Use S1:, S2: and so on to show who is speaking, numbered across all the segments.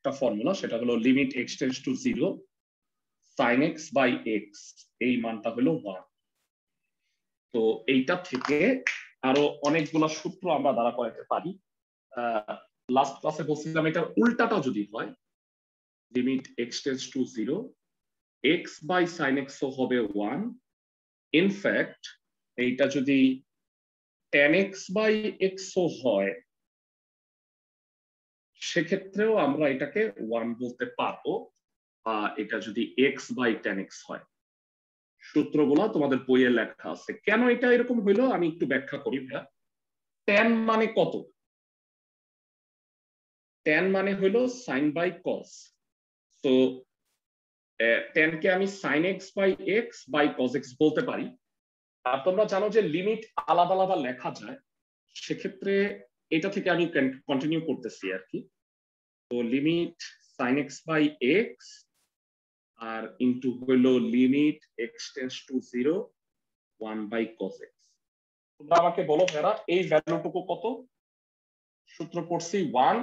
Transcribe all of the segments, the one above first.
S1: একটা ফর্মুলা সেটা হলো limit x tends to zero sine x by x এই মানটা হলো ওয়ান তো এইটা থেকে আরও অনেকগুলো সূত্র আমরা দ্বারা করাতে পারি। লাস্ট ক্লাসে বলছিলাম এটার উল্টাটা যদি হয় limit x tends to zero x by sine x হবে ওয়ান ইনফ্যাক্ট এইটা যদি টেন এক্স বাই এক্সও হয় সেক্ষেত্রেও আমরা এটাকে ওয়ান বলতে পারব, বা এটা যদি এক্স বাই টেন এক্স হয়। সূত্রগুলো তোমাদের বইয়ে লেখা আছে। কেন এটা এরকম হইল? আমি একটু ব্যাখ্যা করি, ভাইয়া। টেন মানে কত? টেন মানে হইল সাইন বাই কস তো টেন কে আমি sine x by x by cos x বলতে পারি। আর তোমরা জানো যে লিমিট আলাদা আলাদা লেখা যায়। সেক্ষেত্রে এটা থেকে আমি কন্টিনিউ করতেছি আর কি তো limit sine x by x R into হইল limit x tends to zero one by cos x তোমরা আমাকে বলো ভেরা এই ভ্যালুটুকু কত? সূত্র পড়ছি ওয়ান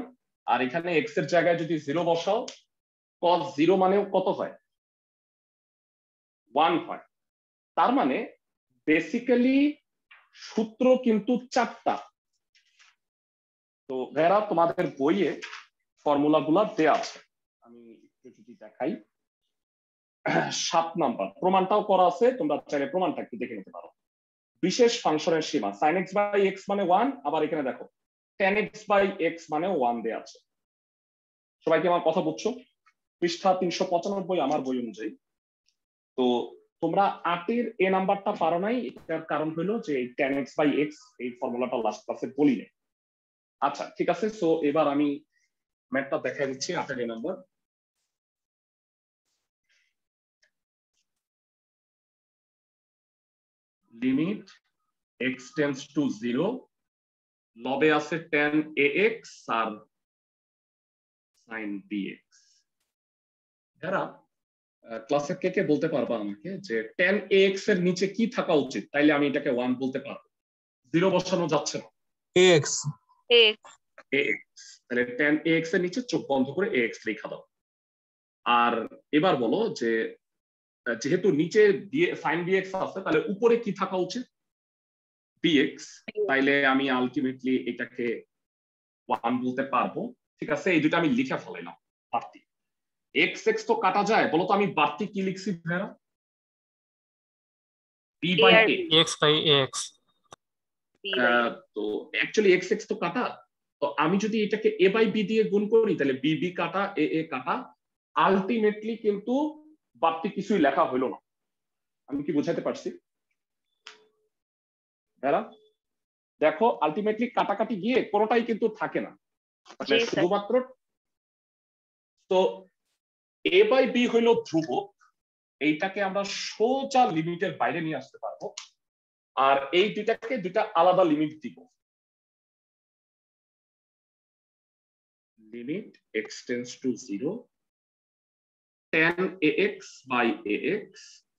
S1: আর এখানে এক্সের জায়গায় যদি জিরো বসাও কস জিরো মানেও কত হয়? ওয়ান হয়। তার মানে বেসিক্যালি সূত্র কিন্তু চারটা। তো ভেরা তোমাদের বইয়ে ফর্মুলা গুলা দেয়া আছে। আমি একটু যদি দেখাই। সাত নাম্বার। প্রমাণটাও করা আছে, তোমরা চাইলে প্রমাণটা একটু দেখে নিতে পারো। বিশেষ ফাংশনের সীমা সাইন এক্স বাই এক্স মানে ওয়ান আবার এখানে দেখো টেন এক্স বাই এক্স মানে ওয়ান দেয়া আছে। সবাই কি আমার কথা বুঝছ? পৃষ্ঠা তিনশো পঁচানব্বই আমার বই অনুযায়ী। তো তোমরা আটের এ নাম্বারটা পারো নাই, এটার কারণ হলো যে টেন এক্স বাই এক্স এই ফর্মুলাটা লাস্ট ক্লাসে বলি নাই আচ্ছা ঠিক আছে সো এবার আমি ম্যাথটা দেখা দিচ্ছি আটের a number limit x to zero লবে আছে টেন এ এক্স আর সাইন বি এক্স যারা ক্লাসে কে কে বলতে পারবা আমাকে যে টেন এ এক্সের নিচে কি থাকা উচিত? তাইলে আমি এটাকে ওয়ান বলতে পারব। জিরো বসানো যাচ্ছে না।
S2: এক্স
S3: এক্স
S1: এক্স তাহলে টেন এক্সের নিচে চোখ বন্ধ করে এক্স লেখা দাও। আর এবার বলো যে যেহেতু নিচে সাইন বিএক্স আছে তাহলে উপরে কি থাকা উচিত? বিএক্স তাইলে আমি আলটিমেটলি এটাকে ওয়ান বলতে পারব। ঠিক আছে? এই দুটো আমি লিখে ফেলাইলাম বাড়তি। এক্স এক্স তো কাটা যায়। বলো তো আমি বাড়তি কি লিখছি ভাইরা? B by
S2: x by x
S1: তো অ্যাকচুয়ালি এক্স এক্স তো কাটা। তো আমি যদি এটাকে এ বাই বি দিয়ে গুণ করি তাহলে বি বি কাটা এ এ কাটা। আলটিমেটলি কিন্তু বাড়তি কিছুই লেখা হইল না। আমি কি বোঝাতে পারছি? ভেরা দেখো আলটিমেটলি কাটাকাটি গিয়ে কোনোটাই কিন্তু থাকে না। মানে। শুধুমাত্র তো এ বাই বি হইল ধ্রুবক। এইটাকে আমরা সোজা লিমিটের বাইরে নিয়ে আসতে পারব। আর এই দুইটাকে দুইটা আলাদা লিমিট দিব। Limit x tends to zero tan ax by ax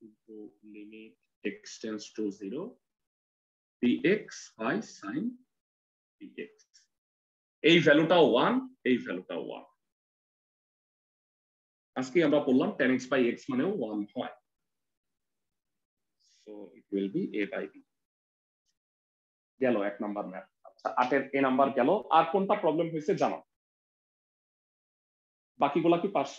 S1: into limit x tends to 0 bx by sin bx এই ভ্যালুটা 1 এই ভ্যালুটা 1 আজকে আমরা বললাম tan x by x মানেও 1 হয়। So, it will be a by b গেল এক নাম্বার ম্যাথ আচ্ছা আটের এ নাম্বার গেল। আর কোনটা প্রবলেম হয়েছে জানো? বাকিগুলা কি পারছ?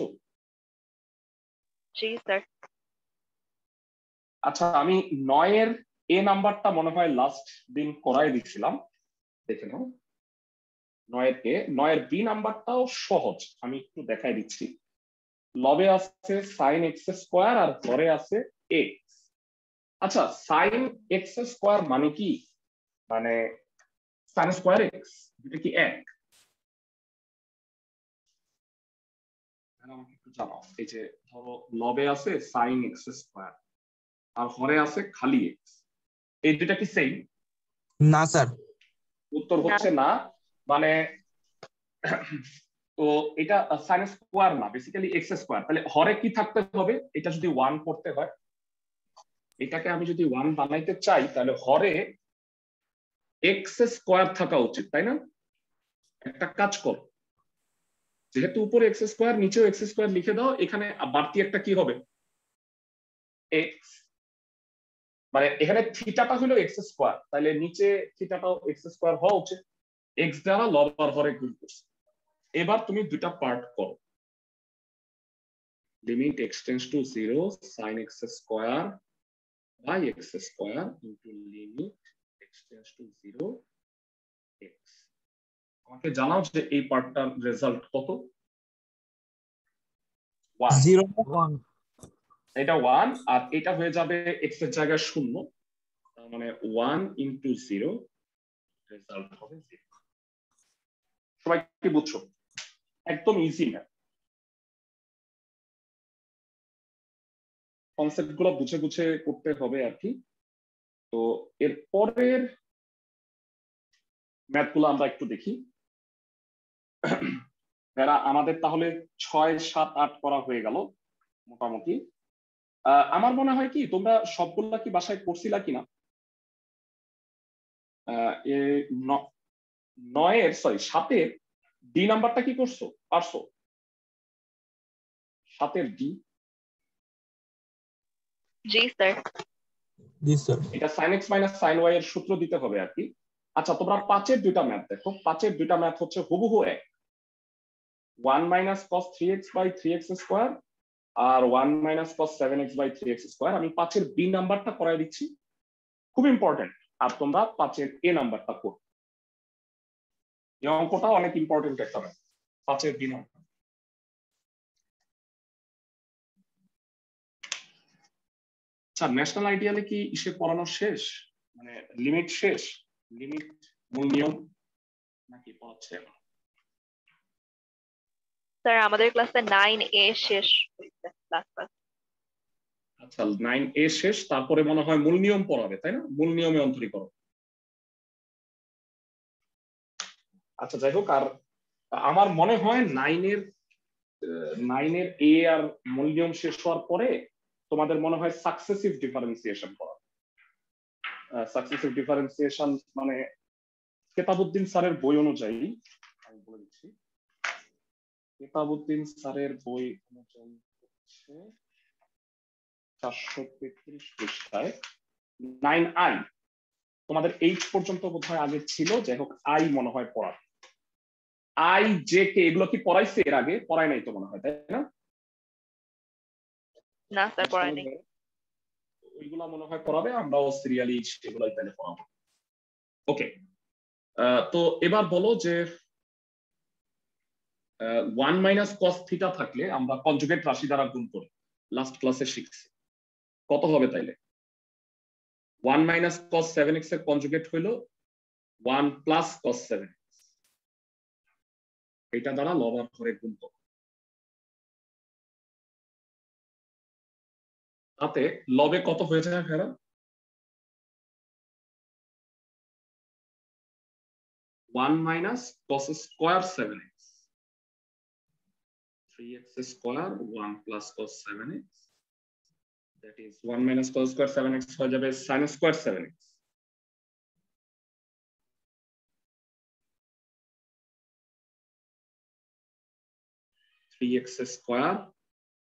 S1: আচ্ছা আমি নয়ের এ নাম্বারটা মনে হয় লাস্ট দিন করাই দিচ্ছিলাম দেখে নাও। নয়ের এ নয়ের বি নাম্বারটাও সহজ। আমি একটু দেখাই দিচ্ছি। লবে আছে সাইন এক্স স্কোয়ার আর ঘরে আছে এক্স আচ্ছা সাইন এক্স স্কোয়ার মানে কি? মানে সাইন স্কোয়ার এক্স এটা কি এক? আমাকে একটু জানাও এই যে ধরো লবে আছে সাইন এক্স স্কোয়ার আর হরে আছে খালি এক্স এই দুটা কি সেম
S2: না স্যার।
S1: উত্তর হচ্ছে না মানে তো এটা সাইন স্কোয়ার না বেসিক্যালি এক্স স্কোয়ার তাহলে হরে কি থাকতে হবে? এটা যদি ওয়ান করতে হয় এটাকে আমি যদি ওয়ান বানাইতে চাই তাহলে হরে এক্স স্কোয়ার থাকা উচিত, তাই না? একটা কাজ কর। যেহেতু উপরে এক্স স্কোয়ার নিচেও এক্স স্কোয়ার লিখে দাও, এখানে বাড়তি একটা কি হবে? এক্স মানে এখানে থিটাটা হলো এক্স স্কোয়ার তাহলে নিচে থিটাটাও এক্স স্কোয়ার হওয়া উচিত। এক্স দ্বারা লবার হরে গুণ করছে। এবার তুমি দুইটা পার্ট করো। Limit x to zero sine x square by x square into limit x tends to zero x আমাকে জানাও যে এই পার্টটার রেজাল্ট কত? ওয়ান
S2: জিরো ওয়ান
S1: এটা ওয়ান আর এটা হয়ে যাবে এক্সের জায়গায় শূন্য তার মানে ওয়ান ইন্টু জিরো রেজাল্ট হবে জিরো সবাই কি বুঝছ? একদম ইজি ম্যাথ কনসেপ্টগুলো বুঝে বুঝে করতে হবে আর কি। তো এর পরের ম্যাথগুলো আমরা একটু দেখি। এরা আমাদের তাহলে ছয়, সাত, আট করা হয়ে গেল মোটামুটি। আমার মনে হয় কি, তোমরা সবগুলা কি বাসায় করছিলা কিনা? নয়ের সরি সাতের ডি নাম্বারটা কি করছ? পারছ? সাতের ডি
S3: জি স্যার
S2: জি, স্যার।
S1: এটা মাইনাস সাইন ওয়াই এর সূত্র দিতে হবে আর কি। আচ্ছা তোমরা পাঁচের দুইটা ম্যাথ দেখো। পাঁচের দুইটা ম্যাথ হচ্ছে হুবহু এক। আর আমি পাঁচের বি নাম্বারটা করাই দিচ্ছি। খুব ইম্পর্টেন্ট আর তোমরা পাঁচের এ নাম্বারটা করো। এই অঙ্কটা অনেক ইম্পর্টেন্ট একটা ম্যাথ পাঁচের বি নাম্বার। আচ্ছা ন্যাশনাল আইডিয়ালে কি ইসে পড়ানো শেষ? মানে লিমিট শেষ? লিমিট মূল নিয়ম? নাকি পড়াচ্ছে এখন?
S3: স্যার আমাদের ক্লাসে নাইন এ শেষ হয়েছে লাস্ট ক্লাস
S1: আচ্ছা নাইন এ শেষ তারপরে মনে হয় মূল নিয়ম পড়াবে তাই না? মূল নিয়মে অন্তরীকরণ। আচ্ছা যাই হোক আর আমার মনে হয় নাইনের নাইনের এ আর মূল নিয়ম শেষ হওয়ার পরে তোমাদের মনে হয় সাকসেসিভ ডিফারেন্সিয়েশন করা? সাকসেসিভ ডিফারেন্সিয়েশন মানে কেতাবুদ্দিন স্যারের বই অনুযায়ী, আমি বলে দিচ্ছি কেতাবুদ্দিন স্যারের বই অনুযায়ী হচ্ছে চারশো তেত্রিশ পৃষ্ঠায় নাইন আই তোমাদের এইচ পর্যন্ত বোধ হয় আগে ছিল, যাই হোক আই মনে হয় পড়া আই জে কে এগুলো কি পড়াইছে এর আগে? পড়াই নাই তো মনে হয়, তাই না?
S3: না স্যার পড়ায় নেই
S1: ওইগুলা মনে হয় পড়াবে আমরাও সিরিয়ালি সেগুলাই তাহলে পড়াবো ওকে তো এবার বলো যে ওয়ান মাইনাস কস থিটা থাকলে আমরা কনজুগেট রাশি দ্বারা গুণ করি লাস্ট ক্লাসে শিখছি কত হবে তাইলে? ওয়ান মাইনাস কস সেভেন এক্সের কনজুগেট হইল ওয়ান প্লাস কস সেভেন এটা দ্বারা লবার ঘরে গুণ করো। তাতে লবে কত হয়ে যায় ফেরা one minus cos square seven x three x square one plus cos seven x that is 1 minus cos square 7x হয়ে যাবে sin square 7x three x square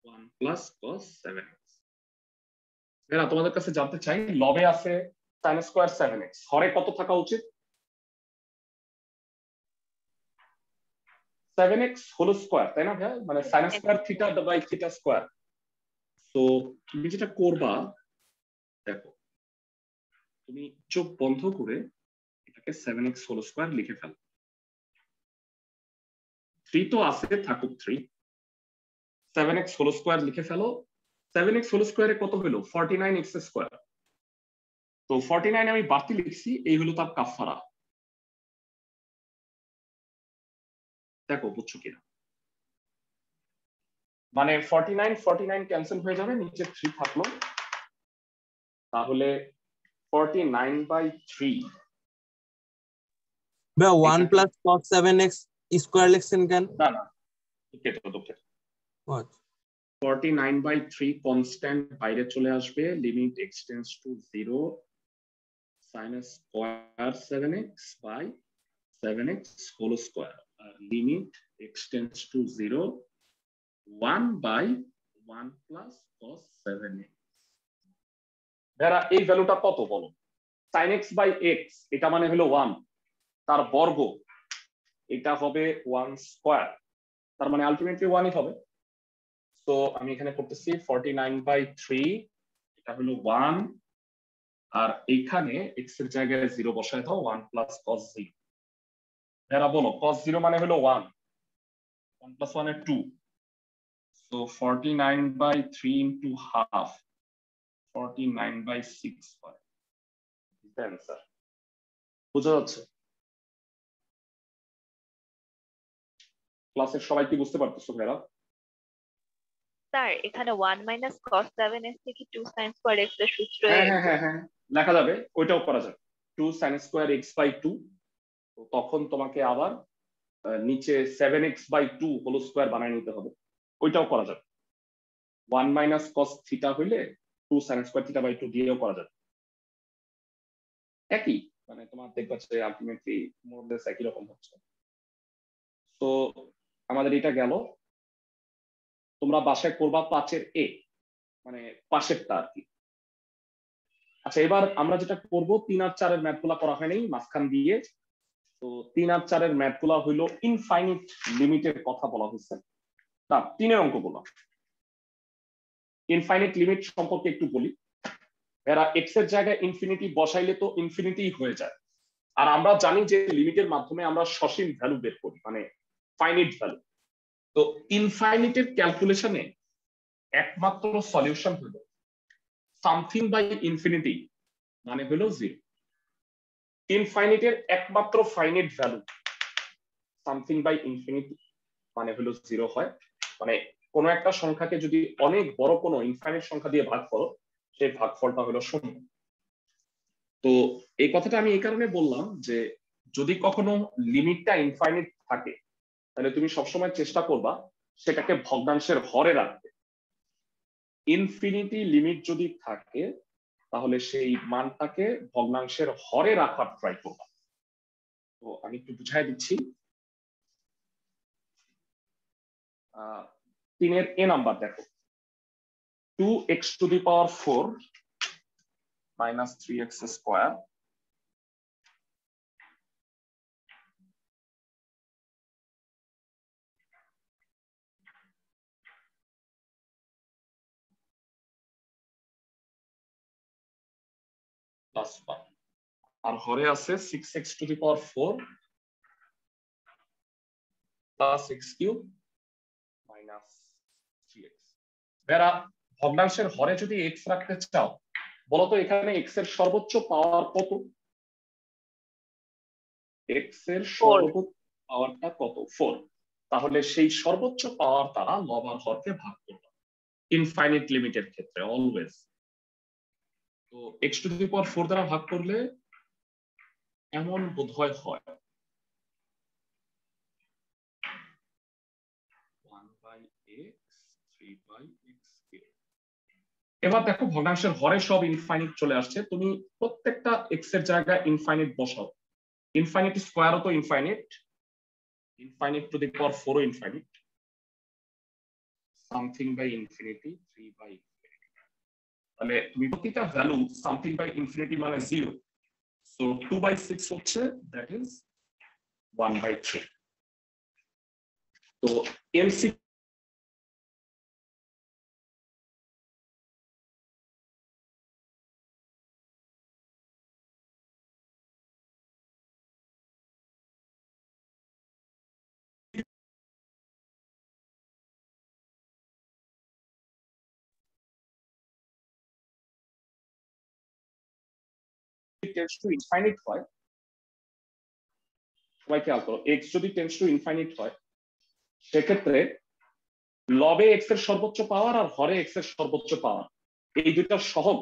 S1: one plus cos seven x এরা তোমাদের কাছে জানতে চাই, লবে আছে sin square 7x হরে কত থাকা উচিত? 7x হোল স্কোয়ার তাই না ভাই? মানে sin square theta by theta square তো তুমি যেটা করবা, দেখো, তুমি চোখ বন্ধ করে এটাকে সেভেন এক্স হোল স্কোয়ার লিখে ফেলো। থ্রি তো আছে, থাকুক three seven x whole square লিখে ফেলো সেভেন এক্স হোল স্কোয়ারে কত হলো? ফর্টি নাইন এক্স স্কোয়ার তো ফর্টি নাইন আমি বাড়তি লিখছি এই হলো তার কাফারা দেখো বুঝছ কিনা? মানে forty nine forty nine cancel হয়ে যাবে নিচে থ্রি থাকল। তাহলে forty nine by three
S2: one plus cos seven x square লিখছেন কেন?
S1: না না দুঃখিত দুঃখিত
S2: আচ্ছা।
S1: Forty nine by three constant বাইরে চলে আসবে limit x tends to zero sine square seven x by seven x whole square limit x tends to zero one by one plus cos seven এরা এই ভ্যালুটা কত বলো? সাইন এক্স বাই এক্স এটা মানে হলো ওয়ান তার বর্গ, এটা হবে ওয়ান স্কোয়ার তার মানে আলটিমেটলি ওয়ানই হবে। তো আমি এখানে করতেছি ফর্টি নাইন বাই থ্রি এটা হলো ওয়ান আর এইখানে এক্সের জায়গায় জিরো বসায় দাও ওয়ান প্লাস এরা বলো কস জিরো মানে হলো one one one two so nine by three into half forty nine by six হয়। অ্যান্সার বুঝা যাচ্ছে? ক্লাসের সবাই কি বুঝতে পারতেছো ভাইরা
S3: স্যার এখানে one minus cos seven x থেকে টু সাইন স্কোয়ার এক্সের সূত্র
S1: হ্যাঁ হ্যাঁ হ্যাঁ হ্যাঁ। লেখা যাবে ওইটাও করা যাবে two sine square x by two তখন তোমাকে আবার নিচে seven x by two whole square বানায় নিতে হবে। ওইটাও করা যাবে ওয়ান মাইনাস কস থিটা হইলে two sine square theta by two দিয়েও করা যাবে। একই মানে তোমার দেখবা যে আলটিমেটলি মোরলেস একই রকম হচ্ছে। তো আমাদের এটা গেল। তোমরা বাসায় করবা পাঁচের এ মানে পাশেরটা আর কি। আচ্ছা এবার আমরা যেটা করব, তিন আর চারের ম্যাথগুলা করা হয়নি, মাঝখান দিয়ে। তো তিন আর চারের ম্যাথগুলা হইল ইনফাইনিট লিমিটের কথা বলা হয়েছে না তিনের অঙ্ক অঙ্কগুলো ইনফাইনিট লিমিট সম্পর্কে একটু বলি। এরা এক্সের জায়গায় ইনফিনিটি বসাইলে তো ইনফিনিটি হয়ে যায়। আর আমরা জানি যে লিমিটের মাধ্যমে আমরা সসীম ভ্যালু বের করি মানে ফাইনিট ভ্যালু তো ইনফাইনিটের ক্যালকুলেশনে একমাত্র সলিউশন হলো সামথিং বাই ইনফিনিটি মানে হলো জিরো ইনফাইনিটের একমাত্র finite value something by infinity মানে হলো জিরো হয়। মানে কোনো একটা সংখ্যাকে যদি অনেক বড় কোনো ইনফাইনিট সংখ্যা দিয়ে ভাগ করো, সেই ভাগফলটা হলো শূন্য। তো এই কথাটা আমি এই কারণে বললাম যে যদি কখনো লিমিটটা ইনফাইনিট থাকে তাহলে তুমি সবসময় চেষ্টা করবা সেটাকে ভগ্নাংশের হরে রাখতে। ইনফিনিটি লিমিট যদি থাকে, তাহলে সেই মানটাকে ভগ্নাংশের হরে রাখার ট্রাই করবা। তো আমি একটু বুঝাই দিচ্ছি। তিনের এ নাম্বার দেখো। Two x to the power four minus three x square plus one আর হরে আছে six x to the power four plus x cube minus three x বেড়া ভগ্নাংশের হরে যদি এক্স রাখতে চাও বলতো এখানে এক্সের সর্বোচ্চ পাওয়ার কত? এক্সের সর্বোচ্চ পাওয়ারটা কত? ফোর তাহলে সেই সর্বোচ্চ পাওয়ার তারা লব আর হরকে ভাগ করবে। ইনফাইনিট লিমিটের ক্ষেত্রে অলওয়েজ তো x to the power four দ্বারা ভাগ করলে এমন বোধহয় হয়। এবার দেখো ভগ্নাংশের হরে সব ইনফাইনিট চলে আসছে। তুমি প্রত্যেকটা এক্সের জায়গায় ইনফাইনিট বসাও। ইনফাইনিট স্কোয়ারও তো infinite infinite to the power ফোরও infinite something by infinity three by তাহলে তুমি প্রতিটা ভ্যালু সামথিং বাই ইনফিনিটি মানে zero so two by six হচ্ছে that is one by three তো এমসি টেন্স টু ইনফাইনিট হয় সবাই খেয়াল করো যদি টেন্স টু ইনফাইনিট হয়, সেক্ষেত্রে লবে এক্সের সর্বোচ্চ পাওয়ার আর হরে এক্সের সর্বোচ্চ পাওয়ার এই দুইটা সহগ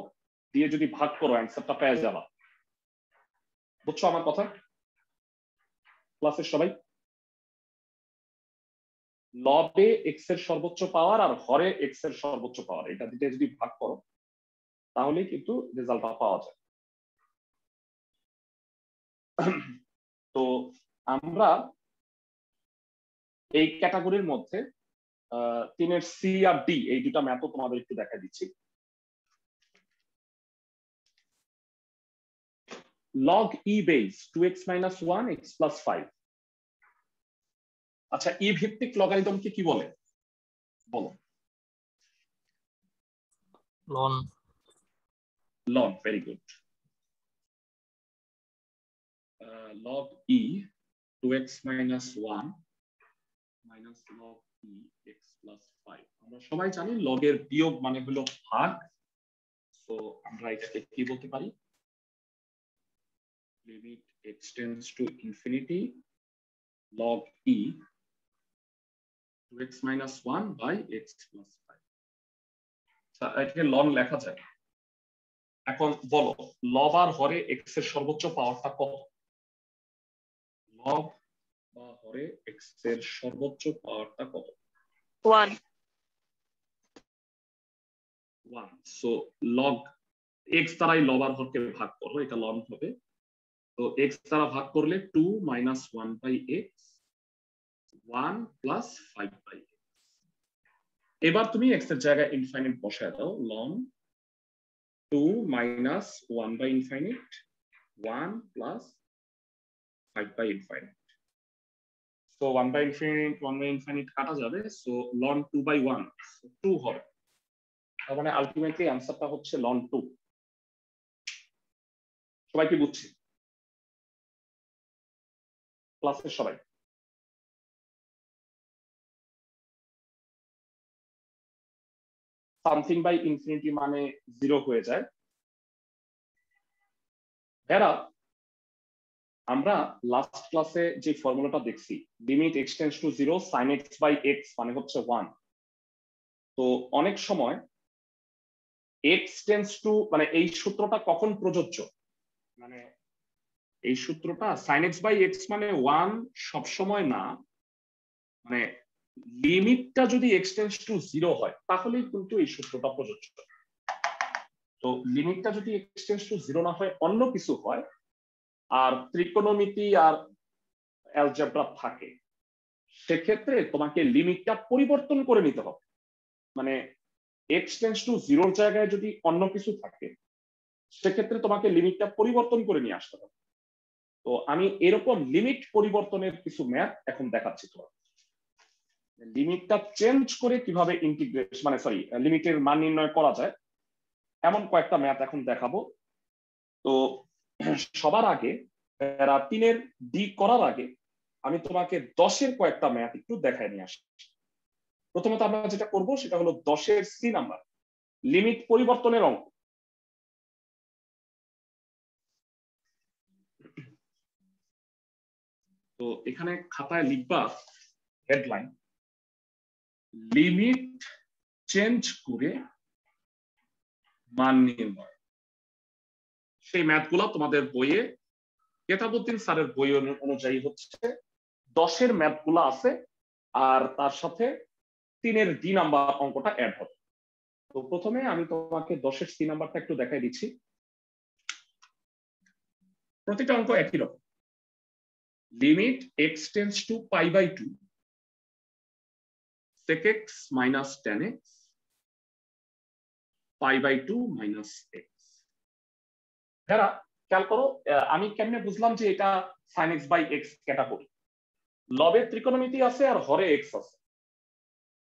S1: দিয়ে যদি ভাগ করো অ্যান্সারটা পেয়ে যাবা। বুঝছ আমার কথা? ক্লাসের সবাই? লবে এক্সের সর্বোচ্চ পাওয়ার আর হরে এক্সের সর্বোচ্চ পাওয়ার এটা দিতে যদি ভাগ করো, তাহলেই কিন্তু রেজাল্টটা পাওয়া যায়। তো আমরা এই ক্যাটাগরির মধ্যে তিনের সি আর ডি এই দুটা ম্যাথও তোমাদের একটু দেখা দিচ্ছি। Log E base two X minus one X plus five আচ্ছা ই ভিত্তিক লগারিদমকে কি বলে? বলো।
S2: Ln
S1: log very good. Uh, log e 2x minus 1 minus log e x plus 5 আমরা সবাই জানি log এর বিয়োগ মানে হলো ভাগ। সো আমরা এটাকে কি বলতে পারি? Limit x tends to infinity log e 2x minus 1 by x plus 5 আচ্ছা এটাকে লন লেখা যায়। এখন বলো লব আর হরে এক্সের সর্বোচ্চ পাওয়ারটা কত? লব বা হরে এক্সের সর্বোচ্চ পাওয়ারটা কত?
S3: One
S1: one so log x দ্বারাই লব আর হরকে ভাগ করো এটা লন হবে। তো এক্স দ্বারা ভাগ করলে two minus one by X one plus five by এবার তুমি এক্সের জায়গায় ইনফাইনাইট বসায় দাও ln 2 minus 1 by infinite, 1 plus 5 by infinite. So 1 by infinite, 1 by infinite কাটা যাবে। So ln 2 by 1, so 2 হবে। তার মানে আলটিমেটলি অ্যান্সারটা হচ্ছে ln 2। সবাই কি বুঝছি? ক্লাসের সবাই। সামথিং বাই ইনফিনিটি মানে জিরো হয়ে যায় এরা আমরা লাস্ট ক্লাসে যে ফর্মুলাটা দেখছি limit x tends to zero sine x by x মানে হচ্ছে ওয়ান তো অনেক সময় এক্স টেন্স টু মানে এই সূত্রটা কখন প্রযোজ্য? মানে এই সূত্রটা সাইন এক্স বাই এক্স মানে ওয়ান সবসময় না মানে লিমিটটা যদি এক্সটেন্স টু জিরো হয়, তাহলেই কিন্তু এই সূত্রটা প্রযোজ্য। তো লিমিটটা যদি এক্সটেন্স টু জিরো না হয়, অন্য কিছু হয় আর ত্রিকোণমিতি আর অ্যালজেব্রা থাকে, সেক্ষেত্রে তোমাকে লিমিটটা পরিবর্তন করে নিতে হবে। মানে এক্সটেন্স টু জিরোর জায়গায় যদি অন্য কিছু থাকে, সেক্ষেত্রে তোমাকে লিমিটটা পরিবর্তন করে নিয়ে আসতে হবে। তো আমি এরকম লিমিট পরিবর্তনের কিছু ম্যাথ এখন দেখাচ্ছি তোমার লিমিটটা চেঞ্জ করে কীভাবে ইন্টিগ্রেট মানে সরি লিমিটের মান নির্ণয় করা যায়, এমন কয়েকটা ম্যাথ এখন দেখাবো। তো সবার আগে, প্যারা তিনের ডি করার আগে, আমি তোমাকে দশের কয়েকটা ম্যাথ একটু দেখায় নিয়ে আসি। প্রথমত আমরা যেটা করব, সেটা হলো দশের সি নাম্বার লিমিট পরিবর্তনের অঙ্ক। তো এখানে খাতায় লিখবা হেডলাইন লিমিট চেঞ্জ করে মান নির্ণয়। সেই ম্যাথগুলো তোমাদের বইয়ে কেতাবুদ্দিন স্যারের বই অনুযায়ী হচ্ছে। দশের ম্যাথগুলো আছে, আর তার সাথে তিনের ডি নাম্বার অঙ্কটা অ্যাড হবে। তো প্রথমে আমি তোমাকে দশের সি নাম্বারটা একটু দেখাই দিচ্ছি। প্রতিটা অঙ্ক একই রকম। Limit x tends to pi by two sec x minus tan x, pi by 2 minus x যারা খেয়াল করো আমি কেমনে বুঝলাম যে এটা sine x by x category লবের ত্রিকোণমিতি আছে আর হরে x আছে।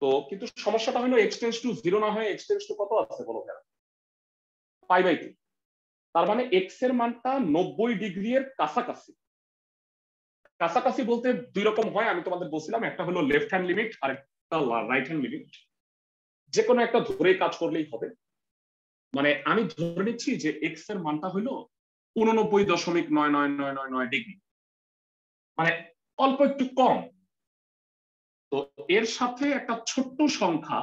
S1: তো কিন্তু সমস্যাটা হলো x টেন্স টু জিরো না হয়ে x টেন্স টু কত আছে বলো যারা পাই বাই টু তার মানে x এর মানটা নব্বই ডিগ্রি এর কাছাকাছি। কাছাকাছি বলতে দুই রকম হয়, আমি তোমাদের বলছিলাম, একটা হলো লেফট হ্যান্ড লিমিট আর একটা রাইট হ্যান্ড লিমিট যে কোনো একটা ধরে কাজ করলেই হবে। মানে আমি ধরে নিচ্ছি যে এক্সের মানটা হইল উননব্বই দশমিক নয় নয় নয় নয় নয় ডিগ্রি। মানে অল্প একটু কম। তো এর সাথে একটা ছোট্ট সংখ্যা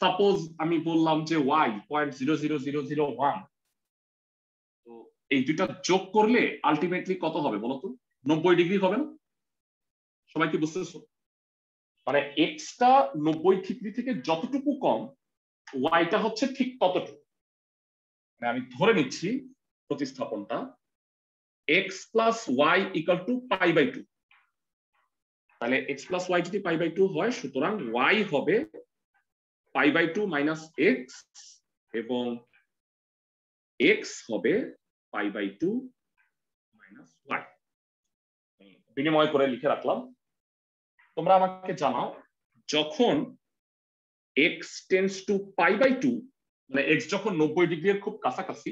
S1: সাপোজ আমি বললাম যে y point zero zero zero zero one তো এই দুইটা যোগ করলে আলটিমেটলি কত হবে বলতো? নব্বই ডিগ্রি হবে না? সবাই কি বুঝতেছো? মানে এক্সটা নব্বই ডিগ্রি থেকে যতটুকু কম ওয়াইটা হচ্ছে ঠিক ততটুকু মানে আমি ধরে নিচ্ছি প্রতিস্থাপনটা। X plus y equal to pi by two তাহলে এক্স প্লাস ওয়াই যদি পাই বাই টু হয়, সুতরাং ওয়াই হবে pi by two minus x এবং এক্স হবে pi by two minus y বিনিময় করে লিখে রাখলাম। তোমরা আমাকে জানাও, যখন x tends to pi by two মানে এক্স যখন নব্বই ডিগ্রির খুব কাছাকাছি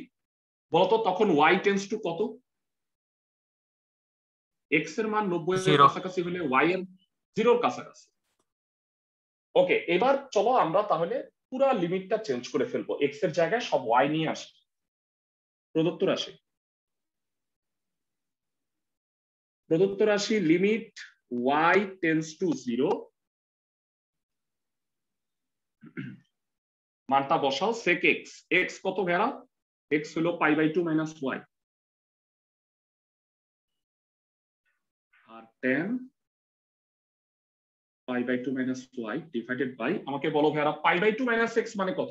S1: বলতো তখন ওয়াই টেন্স টু কত? এক্সের মান নব্বই এর কাছাকাছি হলে ওয়াই এর জিরোর কাছাকাছি। ওকে এবার চলো আমরা তাহলে পুরা লিমিটটা চেঞ্জ করে ফেলব। এক্সের জায়গায় সব ওয়াই নিয়ে আসি। প্রদত্ত রাশি। প্রদত্ত রাশি limit y tends to zero মানটা বসাও সেক এক্স এক্স কত ভেড়া? এক্স হলো pi by two minus y R tan pi by two minus y divided by আমাকে বলো ভেড়া pi by two minus x মানে কত?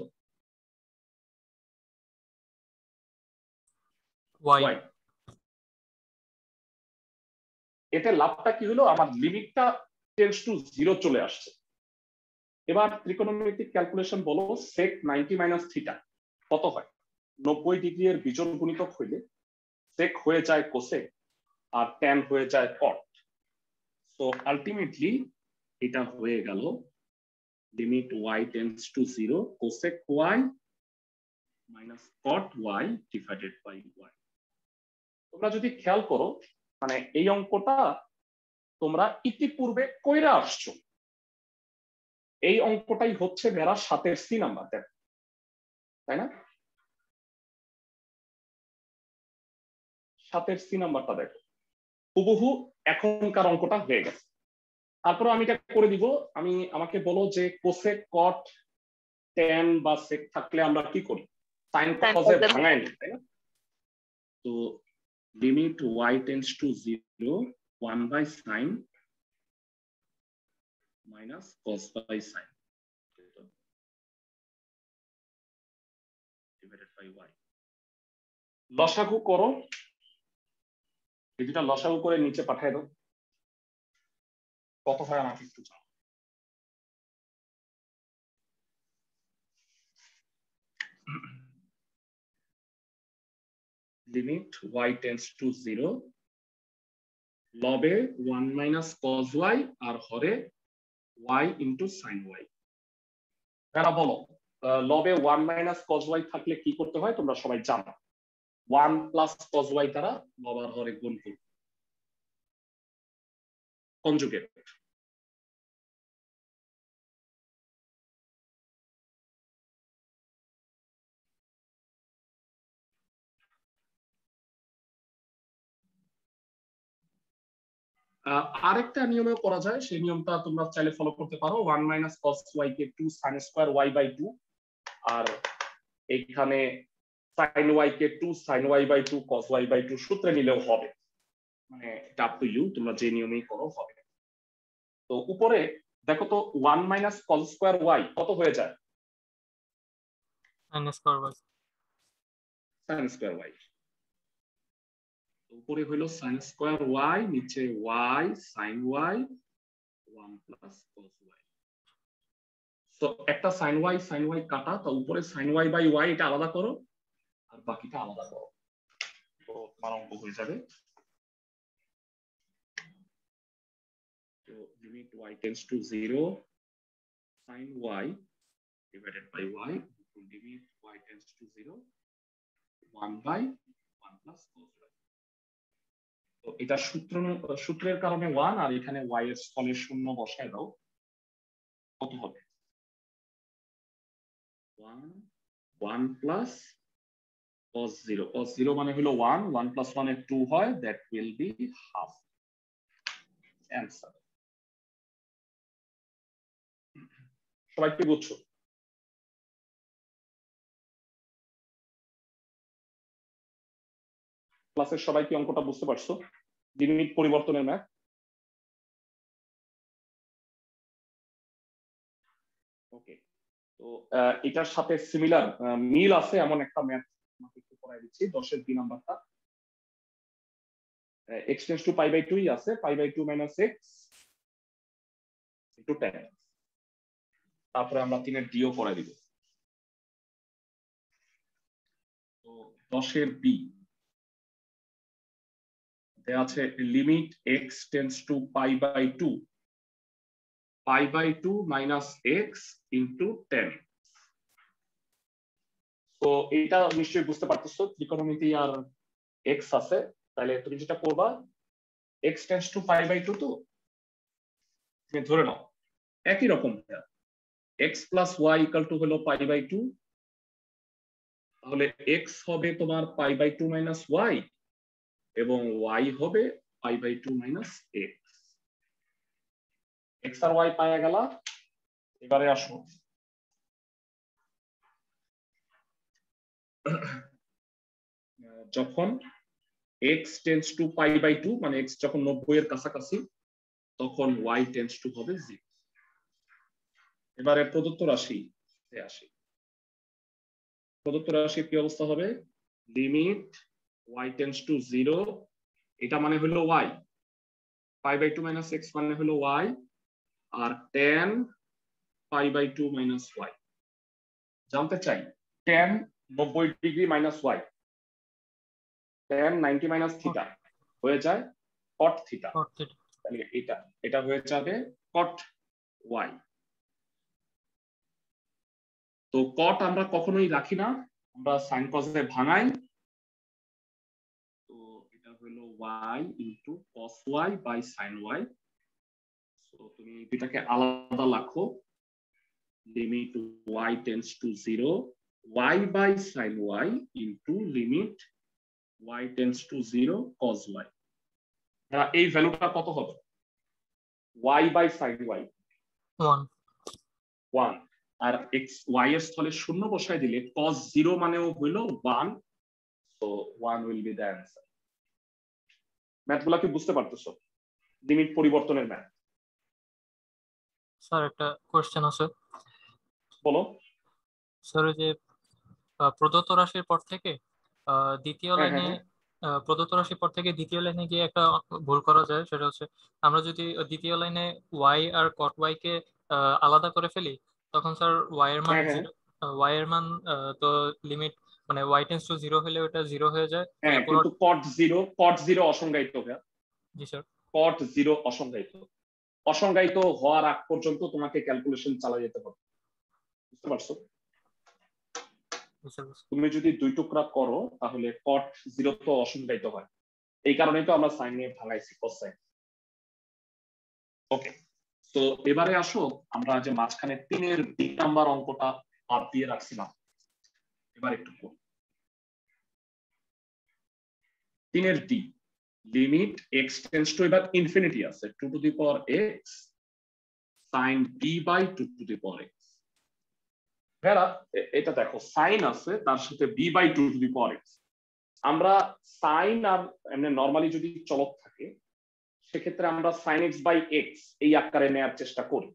S2: ওয়াই
S1: এতে লাভটা কি হলো? আমার লিমিটটা টেন্স টু জিরো চলে আসছে। এবার ত্রিকোণমিতিক ক্যালকুলেশন বলো সেক নাইনটি মাইনাস থিটা কত হয়? নব্বই ডিগ্রি এর বিজোড় গুণিতক হইলে সেক হয়ে যায় কোসেক আর ট্যান হয়ে যায় কট সো আলটিমেটলি এটা হয়ে গেল limit y tends to zero cosec y minus cot y divided by y তোমরা যদি খেয়াল করো মানে এই অঙ্কটা তোমরা ইতিপূর্বে কইরা আসছো। এই অঙ্কটাই হচ্ছে মেরা সাতের সি নাম্বার দেখ। তাই না? সাতের সি নাম্বারটা দেখো। হুবহু এখনকার অঙ্কটা হয়ে গেছে। তারপর আমি এটা করে দিব আমি আমাকে বলো যে কোসেক কট টেন বা সেক থাকলে আমরা কি করি? সাইন কজে ভাঙায় নি তাই না? তো limit y tends to zero one by sine minus cos by sin. Divided by y. লসাগু করো। যেটা লসাগু করে নিচে পাঠিয়ে দাও। কত হয় আমাকে একটু জানাও limit y tends to zero লবে one minus cos Y আর হরে y ইন্টু সাইন ওয়াই তারা বলো? লবে ওয়ান মাইনাস কজ ওয়াই থাকলে কি করতে হয়? তোমরা সবাই জানো। ওয়ান প্লাস কজ ওয়াই দ্বারা লবার হরে গুণ করবে। কনজুগেট আরেকটা নিয়মে করা যায়। সেই নিয়মটা তোমরা চাইলে ফলো করতে পারো। One minus cos y K two sine square y by two আর এইখানে sine y K two sine y by two cos y by two সূত্রে নিলেও হবে। মানে এটা আপ টু ইউ তোমরা যে নিয়মেই করো হবে। তো উপরে দেখো তো one minus cos square y কত হয়ে যায়?
S2: Sine square by
S1: sine square y উপরে হইল সাইন স্কোয়ার ওয়াই নিচে y sine y one plus cos y তো একটা সাইন ওয়াই সাইন ওয়াই কাটা, তো উপরে সাইন ওয়াই বাই ওয়াই এটা আলাদা করো, আর বাকিটা আলাদা করো। তো তোমার অঙ্ক হয়ে যাবে। তো limit y tends to zero sine y divided y limit y tends to zero one by one plus cos y তো এটা সূত্র সূত্রের কারণে ওয়ান আর এখানে ওয়াই এর স্থলে শূন্য বসায় দাও। কত হবে? One one plus cos zero cos zero মানে হলো ওয়ান ওয়ান প্লাস ওয়ানের টু হয় that will be half answer সবাই কি বুঝছ? ক্লাসের সবাই কি অঙ্কটা বুঝতে পারছ? লিমিট পরিবর্তনের ম্যাথ ওকে তো এটার সাথে সিমিলার মিল আছে এমন একটা ম্যাথ আমাকে একটু করাই দিচ্ছি, দশের দুই নাম্বারটা। X tends to pi by টুই আছে pi by two minus x into tan তারপরে আমরা তিনের ডিও করে দিব। তো, দশের বি আছে limit x tends to pi by two pi by two minus x into tan তো এটা নিশ্চয়ই বুঝতে পারতেছো ত্রিকোণমিতি আর এক্স আছে। তাহলে তুমি যেটা করবা x tends to pi by two তো তুমি ধরে নাও। একই রকম। X plus y equal to হলো পাই বাই টু তাহলে এক্স হবে তোমার pi by two minus y এবং ওয়াই হবে pi by two minus x x R y পাওয়া গেল। এবারে আসো। যখন x tends to pi by two মানে এক্স যখন নব্বই এর কাছাকাছি, তখন ওয়াই টেন্স টু হবে জিরো এবারে প্রদত্ত রাশি আসি। প্রদত্ত রাশির কি অবস্থা হবে? Limit y tends to zero এটা মানে হলো y pi by two minus x মানে হলো y R tan pi by two minus y জানতে চাই টেন নব্বই degree minus y tan ninety minus theta হয়ে যায় কট থিটা তাহলে এটা এটা হয়ে যাবে কট ওয়াই তো কট আমরা কখনোই রাখি না আমরা সাইন কজে ভাঙাই হলো y into cos y by sine y তো তুমি দুটাকে আলাদা রাখো limit y tends to zero y by sine y into limit y tends to zero cos y এই ভ্যালুটা কত হবে? Y by sine y
S2: one
S1: one R x y এর স্থলে শূন্য বসায় দিলে কস জিরো মানেও হইল one so one will be the answer ম্যাথগুলা কি বুঝতে পারতেছো? লিমিট পরিবর্তনের ম্যাথ।
S4: স্যার একটা কোশ্চেন আছে।
S1: বলো।
S4: স্যার যে প্রদত্ত রাশির পর থেকে দ্বিতীয়
S1: হ্যাঁ,
S4: লাইনে
S1: হ্যাঁ,
S4: প্রদত্ত রাশির পর থেকে দ্বিতীয় লাইনে গিয়ে একটা ভুল করা যায় সেটা হচ্ছে আমরা যদি দ্বিতীয় লাইনে ওয়াই আর কট ওয়াই কে আলাদা করে ফেলি তখন স্যার ওয়াই এর মান
S1: হ্যাঁ, হ্যাঁ।
S4: ওয়াই এর মান তো লিমিট মানে ওয়াই টেন্স টু জিরো হলে ওটা জিরো হয়ে যায়।
S1: হ্যাঁ কিন্তু কট জিরো কট জিরো অসংজ্ঞায়িত ভাইয়া।
S4: জি স্যার
S1: কট জিরো অসংজ্ঞায়িত। অসংজ্ঞায়িত হওয়ার আগ পর্যন্ত তোমাকে ক্যালকুলেশন চালা যেতে হবে। বুঝতে পারছ। তুমি যদি দুই টুকরা করো তাহলে কট জিরো তো অসংজ্ঞায়িত হয়। এই কারণেই তো আমরা সাইন নিয়ে ভাঙাইছি কস সাইন ওকে তো এবারে আসো আমরা যে মাঝখানে তিনের তিন নাম্বার অঙ্কটা বাদ দিয়ে রাখছিলাম। এবার একটু তিনের D limit x tends to এবার ইনফিনিটি আছে two to the power x sine b by two to the power x ভেরা এটা দেখো সাইন আছে, তার সাথে b by two to the power x আমরা সাইন আর এমনি নর্মালি যদি চলক থাকে, সেক্ষেত্রে আমরা সাইন এক্স বাই এক্স এই আকারে নেওয়ার চেষ্টা করি।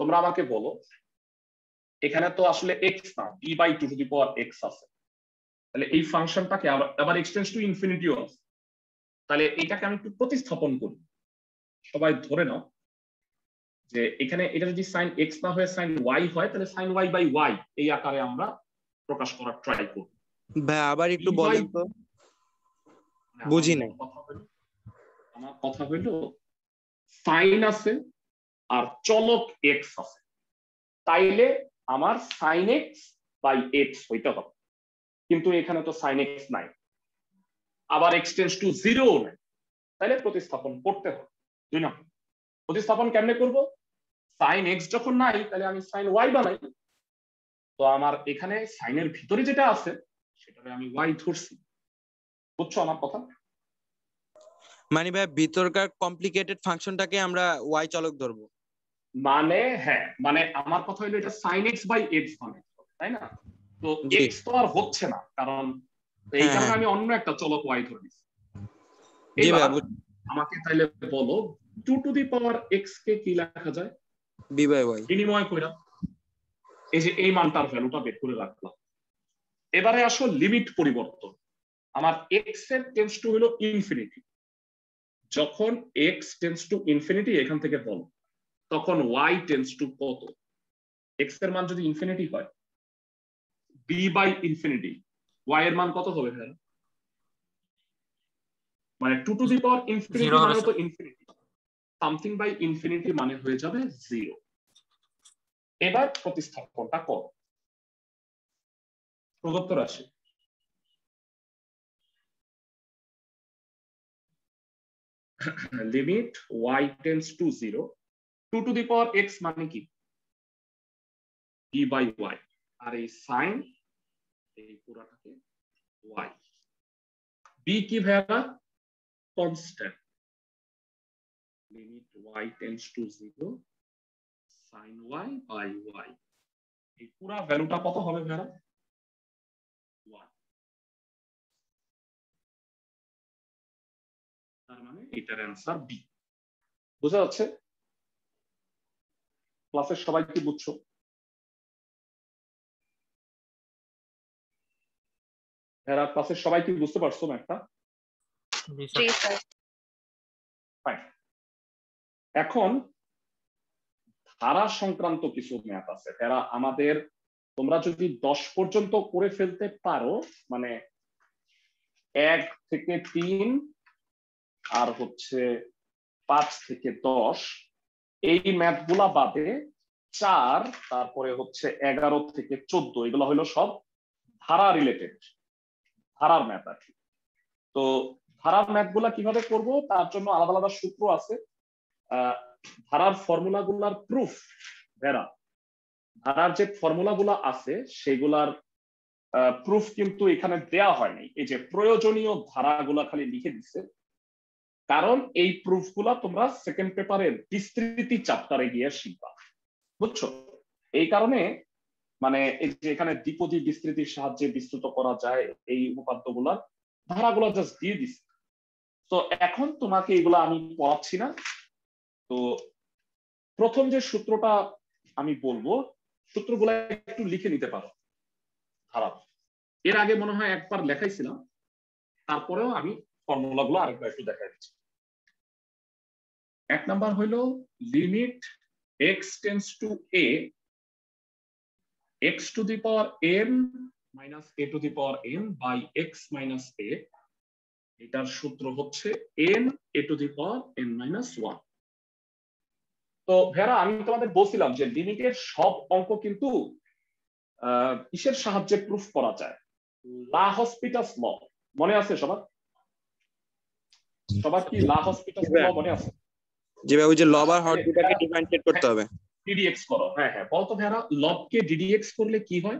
S1: তোমরা আমাকে বলো, এখানে তো আসলে এক্স না b by two to the power x আছে। তাহলে এই ফাংশনটাকে আবার এক্সটেন্স টু ইনফিনিটিও আছে। তাহলে এটাকে আমি একটু প্রতিস্থাপন করি। সবাই ধরে নাও যে এখানে এটা যদি সাইন এক্স না হয়ে সাইন ওয়াই হয় তাহলে সাইন ওয়াই বাই ওয়াই এই আকারে আমরা প্রকাশ করার ট্রাই করব।
S2: ভাই আবার একটু বলেন তো। বুঝি নাই।
S1: আমার কথা হইল সাইন আছে আর চলক এক্স আছে। তাইলে আমার সাইন এক্স বাই এক্স হইতে হবে কিন্তু এখানে তো সাইন এক্স নাই। আবার এক্সটেন্স টু জিরো নাই। তাইলে প্রতিস্থাপন করতে হবে। দুই নম্বর প্রতিস্থাপন কেমনে করব? সাইন এক্স যখন নাই তাহলে আমি সাইন ওয়াই বানাই। তো আমার এখানে সাইনের ভিতরে যেটা আছে সেটাকে আমি ওয়াই ধরছি। বুঝছ আমার কথা?
S2: মানে ভাই ভিতরকার কমপ্লিকেটেড ফাংশনটাকে আমরা ওয়াই চলক ধরবো।
S1: মানে হ্যাঁ মানে আমার কথা হলো এটা সাইন এক্স বাই এক্স বানাই তাই না? তো এক্স তো আর হচ্ছে না কারণ এই
S2: হ্যাঁ,
S1: কারণে
S2: হ্যাঁ।
S1: আমি অন্য একটা চলক ওয়াই ধরে এবার আমাকে তাইলে বলো two to the power x কে কি লেখা যায়?
S2: B by y.
S1: বিনিময় কইরা। এই যে এই মানটার ভ্যালুটা বের করে রাখলাম। এবারে আসো লিমিট পরিবর্তন। আমার এক্সের টেন্স টু হলো ইনফিনিটি যখন এক্স টেন্স টু ইনফিনিটি এখান থেকে বলো তখন ওয়াই টেন্স টু কত? এক্সের মান যদি ইনফিনিটি হয় বি বাই ইনফিনিটি ওয়াই এর মান কত হবে ভাইয়া? মানে two to the power infinity মানে তো ইনফিনিটি সামথিং বাই ইনফিনিটি মানে হয়ে যাবে জিরো এবার প্রতিস্থাপনটা কর। প্রদত্ত রাশি। Limit y tends to zero two to the power x মানে কি? বি বাই ওয়াই আর এই সাইন এই পুরাটাকে ওয়াই বি কি ভাইয়া? Constant limit y tends to zero sine y by y এই পুরা ভ্যালুটা কত হবে ওয়ান তার মানে এটার অ্যান্সার বি বোঝা যাচ্ছে? ক্লাসের সবাই কি বুঝছ? সবাই কি বুঝতে পারছ না একটা
S4: জি
S3: জি
S4: স্যার
S3: স্যার
S1: এখন ধারা সংক্রান্ত কিছু ম্যাথ আছে। এরা আমাদের তোমরা যদি দশ পর্যন্ত করে ফেলতে পারো মানে এক থেকে তিন আর হচ্ছে পাঁচ থেকে দশ এই ম্যাথগুলা বাদে চার তারপরে হচ্ছে এগারো থেকে চোদ্দ এগুলো হলো সব ধারা রিলেটেড ধারার ম্যাথ আর কি তো ধারার ম্যাথগুলা কীভাবে করব? তার জন্য আলাদা আলাদা সূত্র আছে। ধারার ফর্মুলা গুলার প্রুফ ভেরা ধারার যে ফর্মুলা গুলা আছে, সেগুলার প্রুফ কিন্তু এখানে দেয়া হয়নি এই যে প্রয়োজনীয় ধারাগুলা খালি লিখে দিচ্ছে কারণ এই প্রুফগুলা তোমরা সেকেন্ড পেপারের বিস্তৃতি চ্যাপ্টারে গিয়ে শিখবা। বুঝছ? এই কারণে মানে এই যে এখানে দ্বিপদী বিস্তৃতির সাহায্যে বিস্তৃত করা যায় এই উপপাদ্যগুলার ধারাগুলো জাস্ট দিয়ে দিচ্ছে তো এখন তোমাকে এগুলো আমি পড়াচ্ছি না। তো প্রথম যে সূত্রটা আমি বলব, সূত্রগুলো একটু লিখে নিতে পারো। ধারা। এর আগে মনে হয় একবার লেখাইছিলাম, তারপরেও আমি ফর্মুলা গুলো আরেকবার একটু দেখা দিচ্ছি। এক নাম্বার হইল limit x tends to a x to the power n minus a to the power n by x minus a এটার সূত্র হচ্ছে n a to the power n minus one তো ভেরা আমি তোমাদের বলছিলাম যে লিমিটের সব অঙ্ক কিন্তু কিসের সাহায্যে প্রুফ করা যায়? লা হসপিটাস ল মনে আছে সবার? সবার কি লা হসপিটাস ল মনে আছে?
S2: যে ভাই, ওই যে লব আর হট দুটাকে ডিফারেন্সিয়েট করতে হবে।
S1: ডিডিএক্স করো। হ্যাঁ হ্যাঁ। বলতো ভেরা লবকে ডিডিএক্স করলে কি হয়?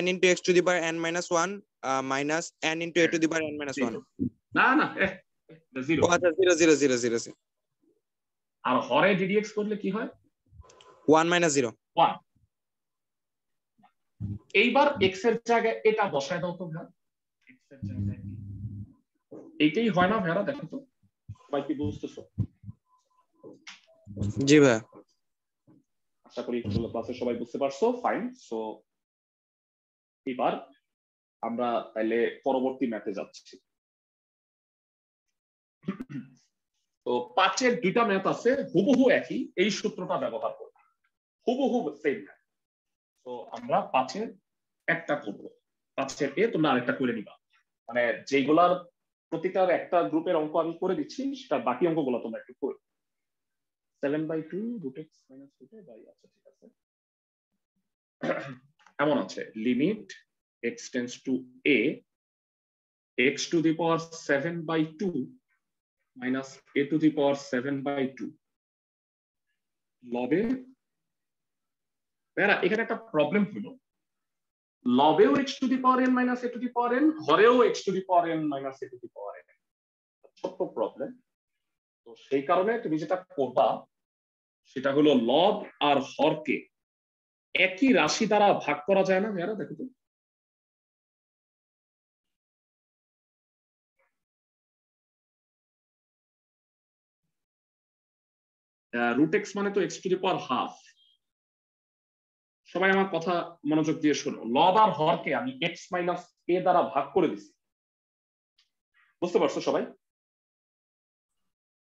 S2: n into x to the power n minus 1 uh, minus n into a to the power n minus 1
S1: না না জিরো
S2: আচ্ছা 0 0 0 0 0
S1: আর হরে ডিডিএক্স করলে কি হয়?
S2: 1 minus 0
S1: ওয়ান এইবার এক্সের জায়গায় এটা বসায় দাও তো এর জায়গায় এইটাই হয় না ভেড়া দেখো তো। সবাই কি বুঝতেছো?
S2: জি ভাই
S1: আশা করি ক্লাসে সবাই বুঝতে পারছ ফাইন সো এবার আমরা তাইলে পরবর্তী ম্যাথে যাচ্ছি। তো পাঁচের দুইটা ম্যাথ আছে হুবহু একই এই সূত্রটা ব্যবহার করব হুবহু সেম ম্যাথ তো আমরা পাঁচের একটা করব। পাঁচের এ তোমরা আরেকটা করে নিবা। মানে যেগুলার প্রতিটার একটা গ্রুপের অঙ্ক আমি করে দিচ্ছি সেটা বাকি অঙ্কগুলো তোমরা একটু করে seven by two root x minus root by আচ্ছা ঠিক আছে। এমন আছে limit x tends to a x to the power seven by two minus a to the power seven by two লবে প্যারা এখানে একটা প্রবলেম হলো। লবেও x to the power n minus a to the power n হরেও x to the power n minus a to the power n ছোট্ট problem তো সেই কারণে তুমি যেটা করবা সেটা হলো লব আর হরকে। একই রাশি দ্বারা ভাগ করা যায় না মেয়েরা দেখো তো। রুট এক্স মানে তো x to the power half সবাই আমার কথা মনোযোগ দিয়ে শোনো। লব আর হরকে আমি এক্স মাইনাস এ দ্বারা ভাগ করে দিছি। বুঝতে পারছ সবাই?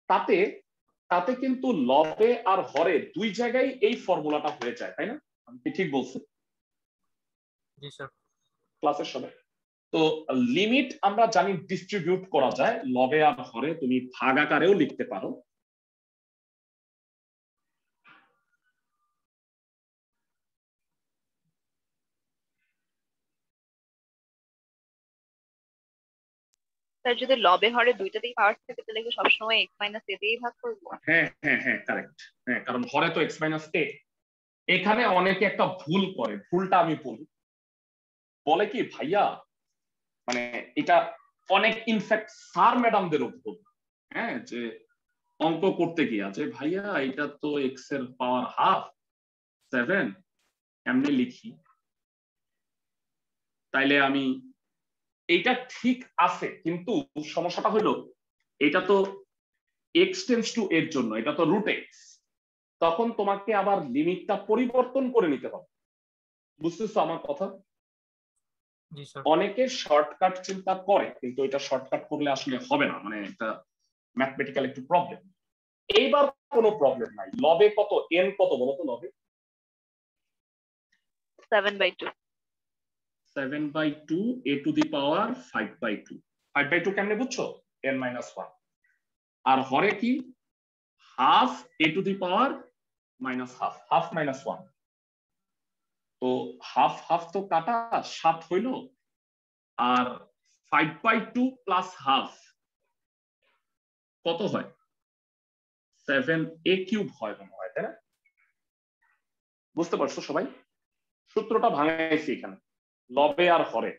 S1: তাতে তাতে কিন্তু লবে আর হরে দুই জায়গায় এই ফর্মুলাটা হয়ে যায় তাই না? আমি ঠিক বলছি
S4: জি স্যার।
S1: ক্লাসের সময় তো লিমিট আমরা জানি ডিস্ট্রিবিউট করা যায় লবে আর হরে তুমি ভাগ আকারেও লিখতে পারো।
S3: স্যার, যদি লবে হরে দুইটাতেই পাওয়ার থাকে, তাহলে কি সবসময় এক্স মাইনাস এ দিয়েই ভাগ করব?
S1: হ্যাঁ হ্যাঁ হ্যাঁ কারেক্ট হ্যাঁ কারণ হরে তো এক্স মাইনাস এ এখানে অনেকে একটা ভুল করে, ভুলটা আমি বলি। বলে কি, ভাইয়া মানে এটা অনেক ইনফ্যাক্ট স্যার ম্যাডামদেরও ভুল হ্যাঁ যে অঙ্ক করতে গিয়া, যে, ভাইয়া, এটা তো এক্সের পাওয়ার হাফ সেভেন এমনি লিখি। তাইলে আমি এইটা ঠিক আছে কিন্তু সমস্যাটা হলো এটা তো এক্স টেন্স টু এর জন্য এটা তো রুট এক্স তখন তোমাকে আবার লিমিটটা পরিবর্তন করে নিতে হবে। বুঝতেছো আমার কথা? অনেকে শর্টকাট চিন্তা করে কিন্তু এটা শর্টকাট করলে আসলে হবে না মানে এটা ম্যাথমেটিক্যাল একটু প্রবলেম এইবার কোনো প্রবলেম নাই। লবে কত এন কত বলো তো লবে
S3: seven by two
S1: seven by two a to the power five by two five by two কেমনে বুঝছ? এন মাইনাস ওয়ান আর হরে কি? Half a to the power minus half half minus one তো হাফ হাফ তো কাটা সাত হইল। আর five by two plus half কত হয়? সেভেন এ কিউব হয় মনে হয় তাই না? বুঝতে পারছ সবাই? সূত্রটা ভাঙাইছি এখানে। লবে আর হরে।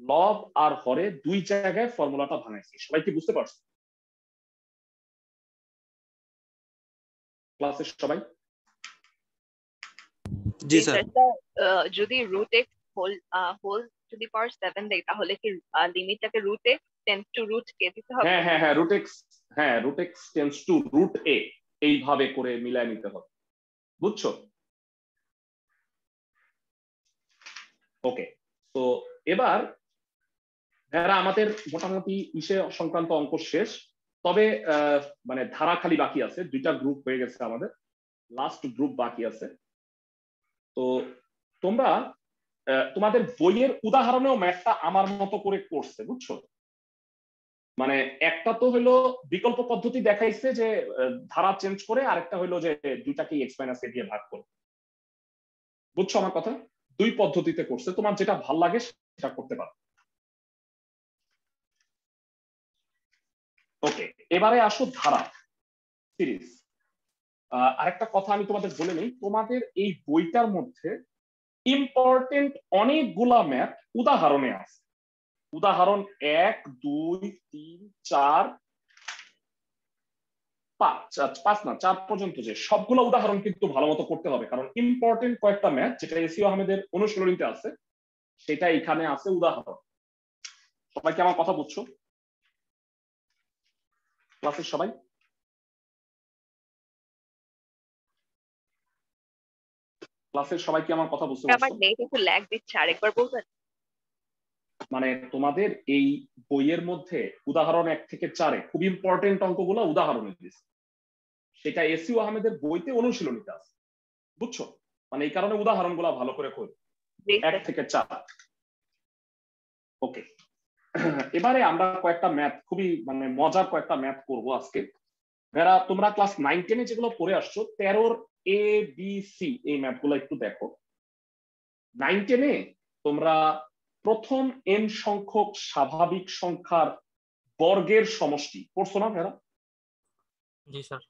S1: লব আর হরে দুই জায়গায় ফর্মুলাটা ভাঙাইছি সবাই কি বুঝতে পারছ? ক্লাসের সবাই?
S2: জি স্যার।
S3: আহ, যদি রুট এক্স হোল হোল যদি পাওয়ার সেভেন দেয় তাহলে কি লিমিটটাকে root x tends to root কে দিতে হবে?
S1: হ্যাঁ হ্যাঁ হ্যাঁ রুট এক্স হ্যাঁ root x tends to root a এইভাবে করে মিলায় নিতে হবে। বুঝছ? ওকে তো এবার যারা আমাদের মোটামুটি ইসে সংক্রান্ত অঙ্ক শেষ, তবে মানে ধারা খালি বাকি আছে, দুইটা গ্রুপ হয়ে গেছে আমাদের। লাস্ট গ্রুপ বাকি আছে। তো তোমরা তোমাদের বইয়ের উদাহরণেও ম্যাথটা আমার মতো করে করছে, বুঝছ? মানে একটা তো হলো বিকল্প পদ্ধতি দেখাইছে যে ধারা চেঞ্জ করে আরেকটা হলো যে দুইটাকে এক্স মাইনাস এ দিয়ে ভাগ করে। বুঝছ আমার কথা? দুই পদ্ধতিতে করছে। তোমার যেটা ভালো লাগে সেটা করতে পারো। ওকে এবারে আসো ধারা সিরিজ আরেকটা কথা আমি তোমাদের বলে নেই। তোমাদের এই বইটার মধ্যে ইম্পর্টেন্ট অনেকগুলা ম্যাথ উদাহরণে আছে। উদাহরণ এক, দুই, তিন, চার পাঁচ পাঁচ না চার পর্যন্ত যে সবগুলো উদাহরণ কিন্তু ভালো মতো করতে হবে। কারণ ইম্পর্টেন্ট কয়েকটা ম্যাথ যেটা এসিও আহমেদের অনুশীলনীতে আছে সেটা এখানে আছে উদাহরণ। সবাই কি আমার কথা বুঝছ? ক্লাসের সবাই? ক্লাসের সবাই কি আমার কথা বুঝতে
S3: আমার নেট একটু ল্যাগ দিচ্ছে আরেকবার বলবেন?
S1: মানে তোমাদের এই বইয়ের মধ্যে উদাহরণ এক থেকে চারে খুব ইম্পর্টেন্ট অঙ্কগুলো উদাহরণে দিয়েছে সেটা এসিও আহমেদের বইতে অনুশীলনীতে আছে। বুঝছ? মানে এই কারণে উদাহরণগুলো ভালো করে করবে
S3: জি।
S1: এক থেকে চার। ওকে। এবারে আমরা কয়েকটা ম্যাথ খুবই মানে মজার কয়েকটা ম্যাথ করব আজকে। যারা তোমরা ক্লাস নাইন টেনে যেগুলো পড়ে আসছো তেরোর এ বি সি এই ম্যাথগুলো একটু দেখো। নাইন টেনে তোমরা প্রথম এন সংখ্যক স্বাভাবিক সংখ্যার বর্গের সমষ্টি। পড়ছো না ভেরা
S4: জি স্যার।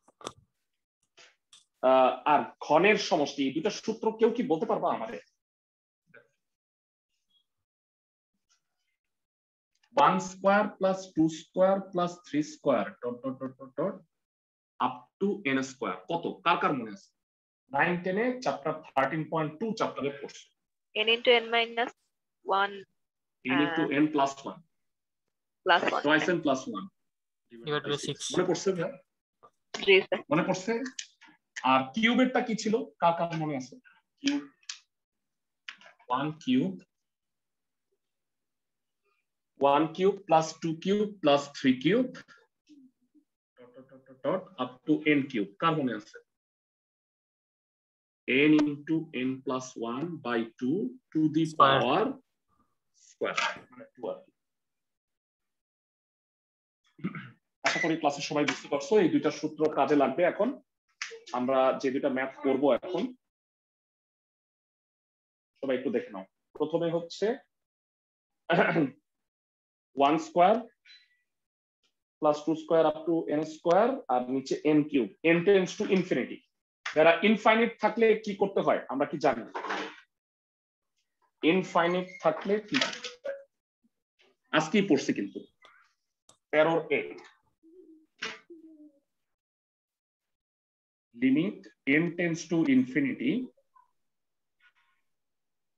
S1: আর ঘনের সমষ্টি এই দুটা সূত্র কেউ কি বলতে পারবা আমাদের one square plus two square plus three square dot dot dot dot dot up to n square কত? কার কার মনে আছে? নাইন টেনে চ্যাপ্টার থার্টিন পয়েন্ট টু চ্যাপ্টারে পড়ছে।
S3: n into n minus 1
S1: n two n plus one
S3: plus 1
S1: টয়েস n plus one. মনে পড়ছে মনে পড়ছে? আর কিউবেরটা কি ছিল? কার কার মনে আছে? Cube. One cube. One cube plus two cube plus three cube. Dot up to n cube. কার মনে আছে? n into n plus 1 by 2 to the
S4: Square.
S1: power square মানে 2 আর আশা করি ক্লাসে সবাই বুঝতে পারছ এই দুইটা সূত্র কাজে লাগবে এখন। আমরা যে দুইটা ম্যাথ করব এখন সবাই একটু দেখে নাও। প্রথমে হচ্ছে one square plus two square up to n square আর নিচে n cube n tends to infinity যারা ইনফাইনিট থাকলে কি করতে হয় আমরা কি জানি? ইনফাইনিট থাকলে কি? আজকেই পড়ছি কিন্তু। তেরোর এ limit n tends to infinity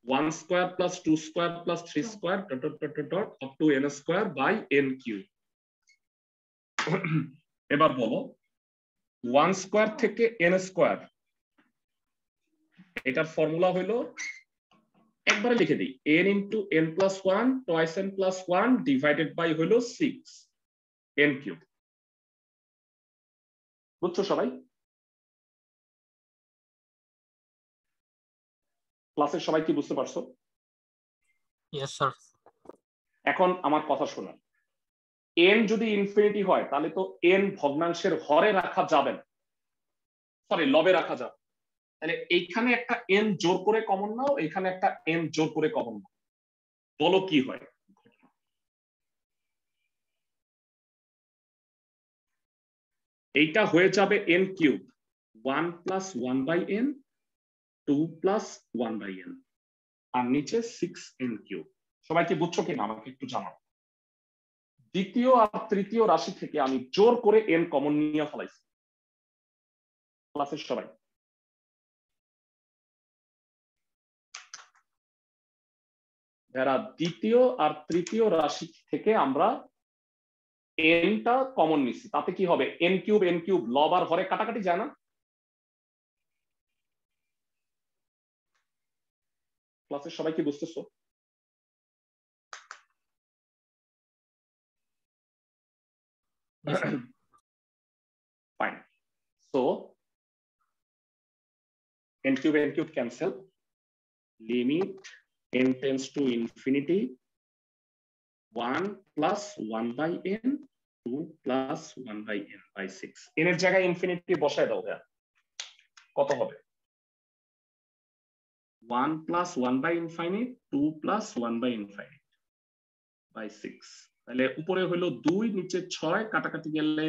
S1: one square plus two square plus three square dot dot dot dot up to n square by n cube এবার বলো ওয়ান স্কোয়ার থেকে এন স্কোয়ার এটার ফর্মুলা হলো একবারে লিখে দিই n into n plus one twice n plus one divided by হলো six n cube বুঝছ সবাই? ক্লাসের সবাই কি বুঝতে পারছ?
S4: ইয়েস স্যার
S1: এখন আমার কথা শোনো। এন যদি ইনফিনিটি হয় তাহলে তো এন ভগ্নাংশের হরে রাখা যাবে না। সরি লবে রাখা যাবে তাহলে এইখানে একটা এন জোর করে কমন নাও এখানে একটা এন জোর করে কমন নাও। বলো কি হয়? এইটা হয়ে যাবে n cube one plus one by n two plus one by n আর নিচে সিক্স এন কিউব সবাই কি বুঝছ কিনা? আমাকে একটু জানাও। দ্বিতীয় আর তৃতীয় রাশি থেকে আমি জোর করে এন কমন নিয়ে ফেলাইছি। ক্লাসের সবাই। যারা দ্বিতীয় আর তৃতীয় রাশি থেকে আমরা এনটা কমন নিছি তাতে কি হবে? এন কিউব এন কিউব লব আর হরে কাটাকাটি যায় না? ক্লাসের সবাই কি বুঝতেছো Fine. So, n cube n cube cancel. Limit n tends to infinity. 1 plus 1 by n, 2 plus 1 by n by 6. n এর জায়গায় ইনফিনিটি বসায় দাও ভাইয়া কত হবে 1 plus 1 by infinite 2 plus 1 by infinite by 6 তাহলে উপরে হলো দুই নিচে ছয় কাটাকাটি গেলে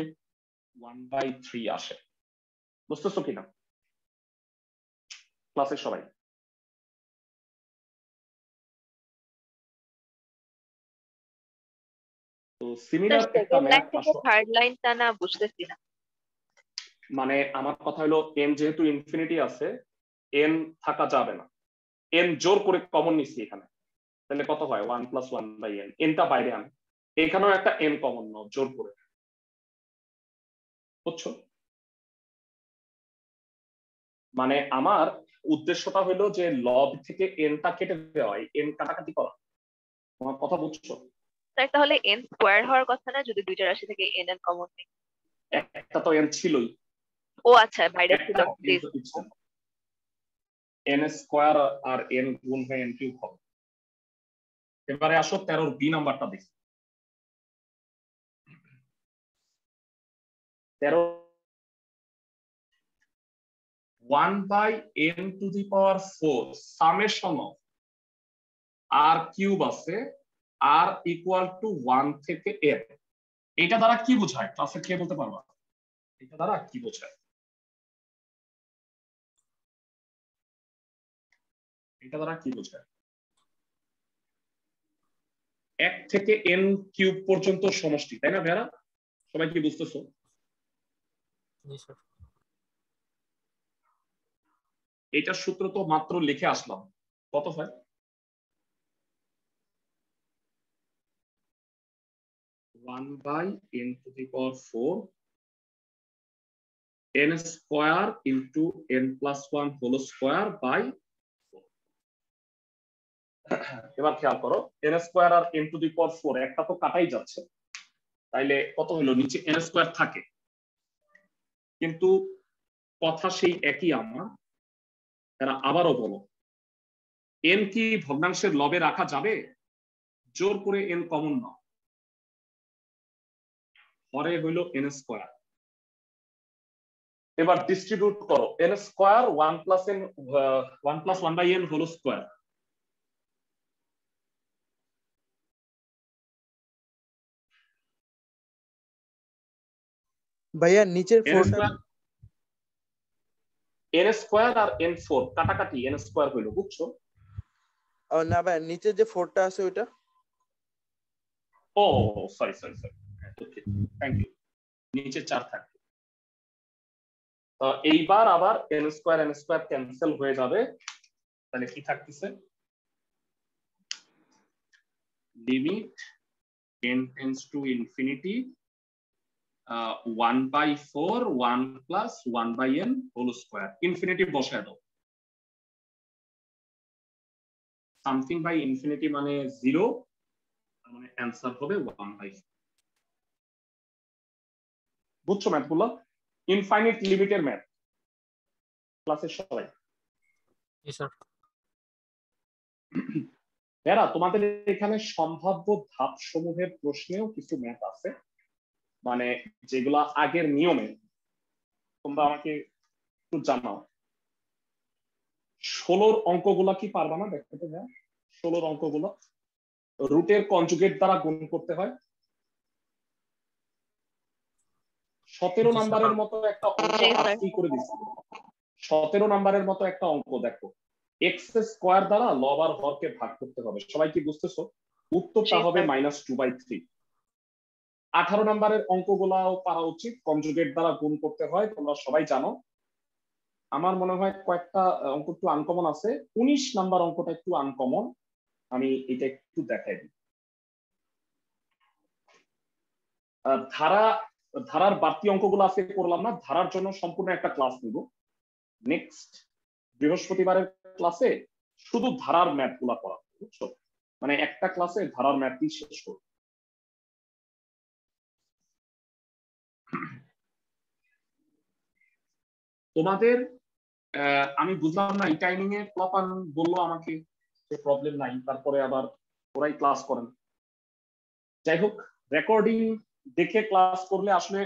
S1: ওয়ান বাই থ্রি আসে। বুঝতেছো কিনা? ক্লাসের সবাই। তো সিমিলার একটা ম্যাথ
S3: থার্ড লাইনটা না বুঝতেছি না।
S1: মানে আমার কথা হলো এন যেহেতু ইনফিনিটি আছে এন থাকা যাবে না। এন জোর করে কমন নিচ্ছি এখানে। তাহলে কত হয়? One plus one by n এনটা বাইরে আন। এখানেও একটা এন কমন নাও জোর করে। বুঝছ? মানে আমার উদ্দেশ্যটা হলো যে লব থেকে এনটা কেটে দেওয়া এন কাটাকাটি করা। তোমার কথা বুঝছ?
S3: তাহলে এন স্কোয়ার হওয়ার কথা না যদি দুইটা রাশি থেকে এন এন কমন নেই?
S1: একটা তো এন ছিলই।
S3: ও আচ্ছা বাইরে ছিল। প্লিজ
S1: এন স্কোয়ার আর এন গুণ হয়ে এন কিউব হবে। এবারে আসো তেরোর বি নাম্বারটা দেখি। তেরো one by n to the power four summation of r cube আছে আর ইকুয়াল টু ওয়ান থেকে এন এটা দ্বারা কি বোঝায়? ক্লাসে কে বলতে পারবা? এটা দ্বারা কি বোঝায়? এটা দ্বারা কি বোঝায়? এক থেকে এন কিউব পর্যন্ত সমষ্টি তাই না ভেরা সবাই কি বুঝতেছো? এটার সূত্র তো মাত্র লিখে আসলাম। কত হয়? One by n to the power four. N square into n plus one whole square by এবার খেয়াল করো n square R n to the power four একটা তো কাটাই যাচ্ছে, তাইলে কত হলো? নিচে এন স্কোয়ার থাকে। কিন্তু কথা সেই একই আমার তারা আবারও বলো এন কি ভগ্নাংশের লবে রাখা যাবে? জোর করে এন কমন না। পরে হইল এন স্কোয়ার এবার ডিস্ট্রিবিউট করো n square one plus n one plus one by n হলো স্কোয়ার
S2: ভাইয়া নিচের
S1: এন স্কোয়ার আর এন ফোর কাটাকাটি এন স্কোয়ার হইল বুঝছ?
S2: না ভাই নিচের যে ফোরটা আছে ওইটা?
S1: ও sorry sorry sorry thank you নিচে চার থাকবে তো এইবার আবার n square n square cancel হয়ে যাবে। তাহলে কি থাকতেছে? Limit n tends to infinity uh, 1 by 4 1 plus 1 by n whole square infinity বসায় দাও। সামথিং বাই ইনফিনিটি মানে জিরো মানে অ্যান্সার হবে 1 বাই বুঝছ ম্যাথগুলো ইনফাইনিট লিমিটের ম্যাথ ক্লাসের সবাই। এরা তোমাদের এখানে সম্ভাব্য ধাপ সমূহের প্রশ্নেও কিছু ম্যাথ আছে। মানে যেগুলা আগের নিয়মে তোমরা আমাকে একটু জানাও। ষোলোর অঙ্কগুলা কি পারবা না? দেখতে তো হ্যাঁ ষোলোর অঙ্কগুলো। রুটের কনজুগেট দ্বারা গুণ করতে হয়। সতেরো
S4: জি,
S1: নাম্বারের মতো একটা অঙ্ক করে দিচ্ছি সতেরো নাম্বারের মতো একটা অঙ্ক দেখো। এক্স স্কোয়ার দ্বারা লব আর হরকে ভাগ করতে হবে। সবাই কি বুঝতেছো? উত্তরটা হবে মাইনাস টু বাই থ্রি আঠারো নাম্বারের অঙ্কগুলাও পারা উচিত কনজুগেট দ্বারা গুণ করতে হয়, তোমরা সবাই জানো। আমার মনে হয় কয়েকটা অঙ্ক একটু আনকমন আছে। উনিশ নাম্বার অঙ্কটা একটু আনকমন আমি এটা একটু দেখাই দিই। ধারা, ধারার বাড়তি অঙ্কগুলো আজকে করলাম না। ধারার জন্য সম্পূর্ণ একটা ক্লাস নিব। নেক্সট বৃহস্পতিবারের ক্লাসে শুধু ধারার ম্যাথগুলা করা বুঝছ? মানে একটা ক্লাসে ধারার ম্যাথই শেষ করব। তোমাদের আমি বুঝলাম না, এই টাইমিং এ প্লপান বলল আমাকে যে প্রবলেম নাই, তারপরে আবার ওরাই ক্লাস করেন। যাই হোক রেকর্ডিং দেখে ক্লাস করলে আসলে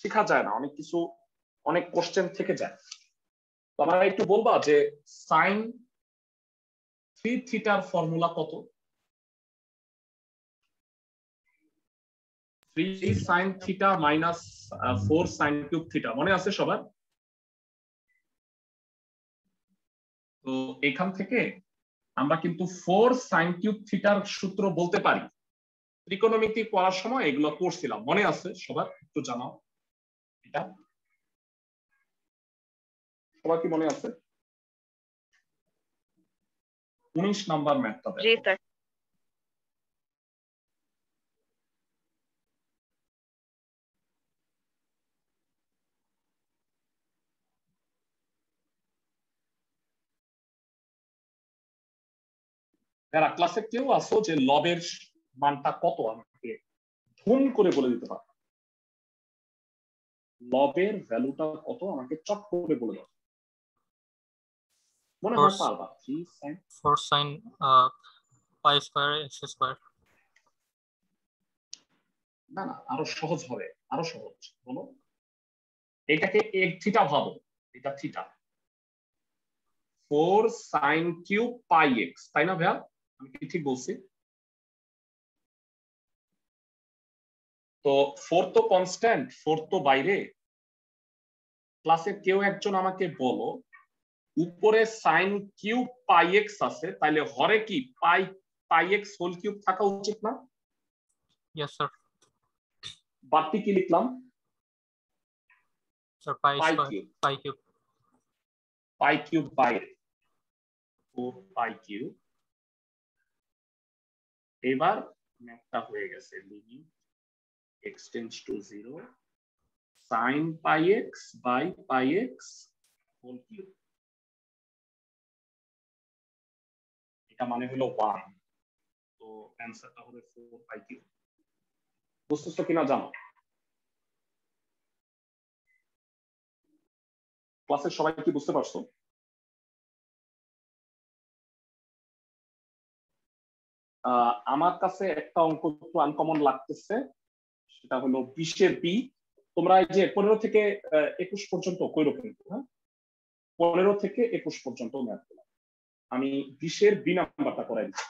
S1: শেখা যায় না, অনেক কিছু, অনেক কোশ্চেন থেকে যায়। তো আমরা একটু বলবা যে সাইন থ্রি থিটার ফর্মুলা কত? Three sine theta minus four sine cube theta মনে আছে সবার? তো এখান থেকে আমরা কিন্তু ফোর সাইন কিউব থিটার সূত্র বলতে পারি। ত্রিকোণমিতি পড়ার সময় এগুলো পড়ছিলাম, মনে আছে সবার? একটু জানাও। এটা। সবার কি মনে আছে? উনিশ নাম্বার ম্যাথটা যারা ক্লাসে কেউ আসো যে লবের মানটা কত আমাকে ধুম করে বলে দিতে পারো। লবের ভ্যালুটা কত আমাকে চট করে বলে দাও। মনে হয় পারবা।
S4: পাই স্কোয়ার এক্স স্কোয়ার
S1: না না আরও সহজ হবে আরও সহজ। বলো। এটাকে এক থিটা ভাবো এটা theta four sine cube pi x তাই না ভাইয়া? আমি কি ঠিক বলছি? তো ফোর তো কনস্ট্যান্ট ফোর তো বাইরে ক্লাসে কেউ একজন আমাকে বলো উপরে সাইন কিউব পাই এক্স আছে তাহলে হরে কি? Pi pi x whole cube থাকা উচিত না?
S4: ইয়েস স্যার
S1: বাড়তি কি লিখলাম?
S4: Sir pi
S1: pi cube
S4: pi cube
S1: বাইরে। ফোর পাই কিউব এবার ম্যাথটা হয়ে গেছে limit x tends to zero sine pi x by pi x whole cube এটা মানে হলো ওয়ান তো অ্যান্সারটা হবে ফোর পাই কিউব বুঝতেছো কিনা জানো? ক্লাসের সবাই কি বুঝতে পারছ? আমার কাছে একটা অঙ্ক একটু আনকমন লাগতেছে, সেটা হলো বিশের বি। তোমরা এই যে পনেরো থেকে একুশ পর্যন্ত কইরো কিন্তু হ্যাঁ? পনেরো থেকে একুশ পর্যন্ত ম্যাথ আমি বিশের বি নাম্বারটা করাই দিচ্ছি।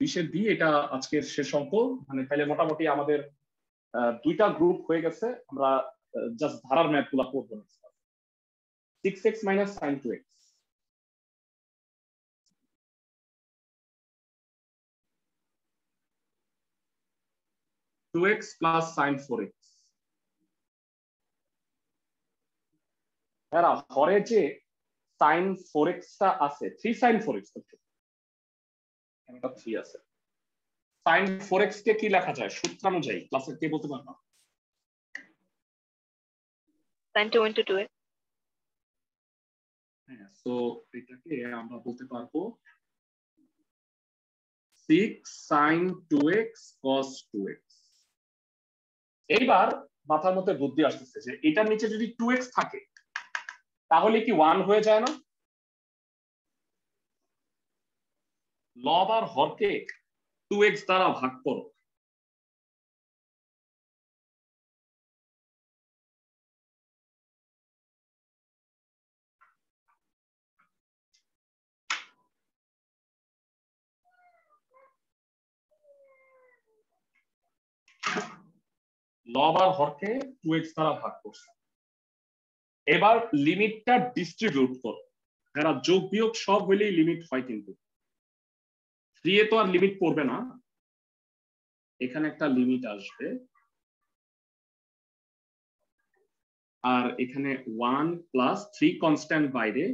S1: বিশের বি, এটা আজকের শেষ অঙ্ক। মানে তাহলে মোটামুটি আমাদের দুইটা গ্রুপ হয়ে গেছে। আমরা জাস্ট ধারার ম্যাথগুলা করব six x minus sine two x two x plus sine four x হরে যে সাইন ফোর এক্সটা আছে three sine four x three আছে। সাইন ফোর এক্স কে কি লেখা যায়? সূত্রানুযায়ী। ক্লাসে কে বলতে পারবা?
S3: Sin 2 into 2x
S1: হ্যাঁ সো এটাকে আমরা বলতে পারব 6 sin 2x cos 2x এইবার মাথার মধ্যে বুদ্ধি আসতেছে যে এটার নিচে যদি 2x থাকে, তাহলে কি 1 হয়ে যায় না? লব আর হরকে 2x দ্বারা ভাগ করো। লব আর হরকে টু এক্স দ্বারা ভাগ করছে। এবার লিমিটটা ডিস্ট্রিবিউট করো। যারা যোগ বিয়োগ সব হইলেই লিমিট হয় কিন্তু। থ্রি এ তো আর লিমিট পড়বে না। এখানে একটা লিমিট আসবে। আর এখানে ওয়ান প্লাস থ্রি কনস্ট্যান্ট বাইরে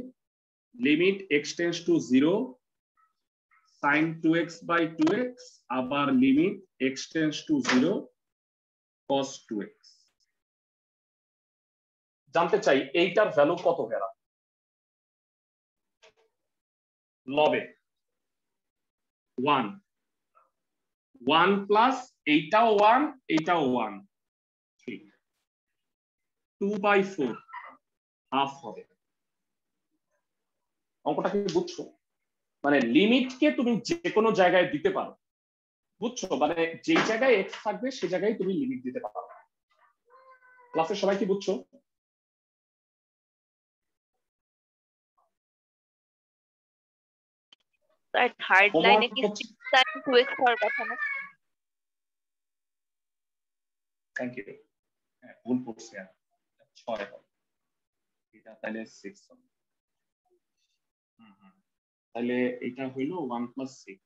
S1: limit x tends to zero sine two x by two x আবার limit x tends to zero cos 2x জানতে চাই, এইটার ভ্যালু কত ভেড়া? লবে। ওয়ান ওয়ান প্লাস এইটাও ওয়ান এইটাও ওয়ান ঠিক। টু বাই ফোর হাফ হবে। অঙ্কটা কি বুঝছ? মানে লিমিটকে তুমি যে কোনো জায়গায় দিতে পারো। বুঝছ? মানে যেই জায়গায় এক্স থাকবে সে জায়গায় তুমি লিমিট দিতে পারো। ক্লাসের সবাই কি বুঝছ?
S3: স্যার থার্ড লাইনে কি sin 2x হওয়ার কথা না?
S1: থ্যাংক ইউ ভুল করছি আমি। ছয় হবে। এটা তাহলে সিক্স হবে। তাহলে এটা হইল ওয়ান প্লাস সিক্স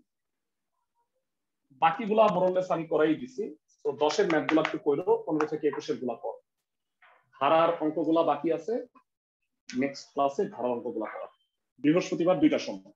S1: বাকিগুলা মোরলেস আমি করাই দিছি। তো দশের ম্যাথগুলা একটু করো পনেরো থেকে একুশেরগুলা কর ধারার অঙ্কগুলা বাকি আছে। নেক্সট ক্লাসে ধারার অঙ্কগুলা করা বৃহস্পতিবার দুইটার সময়।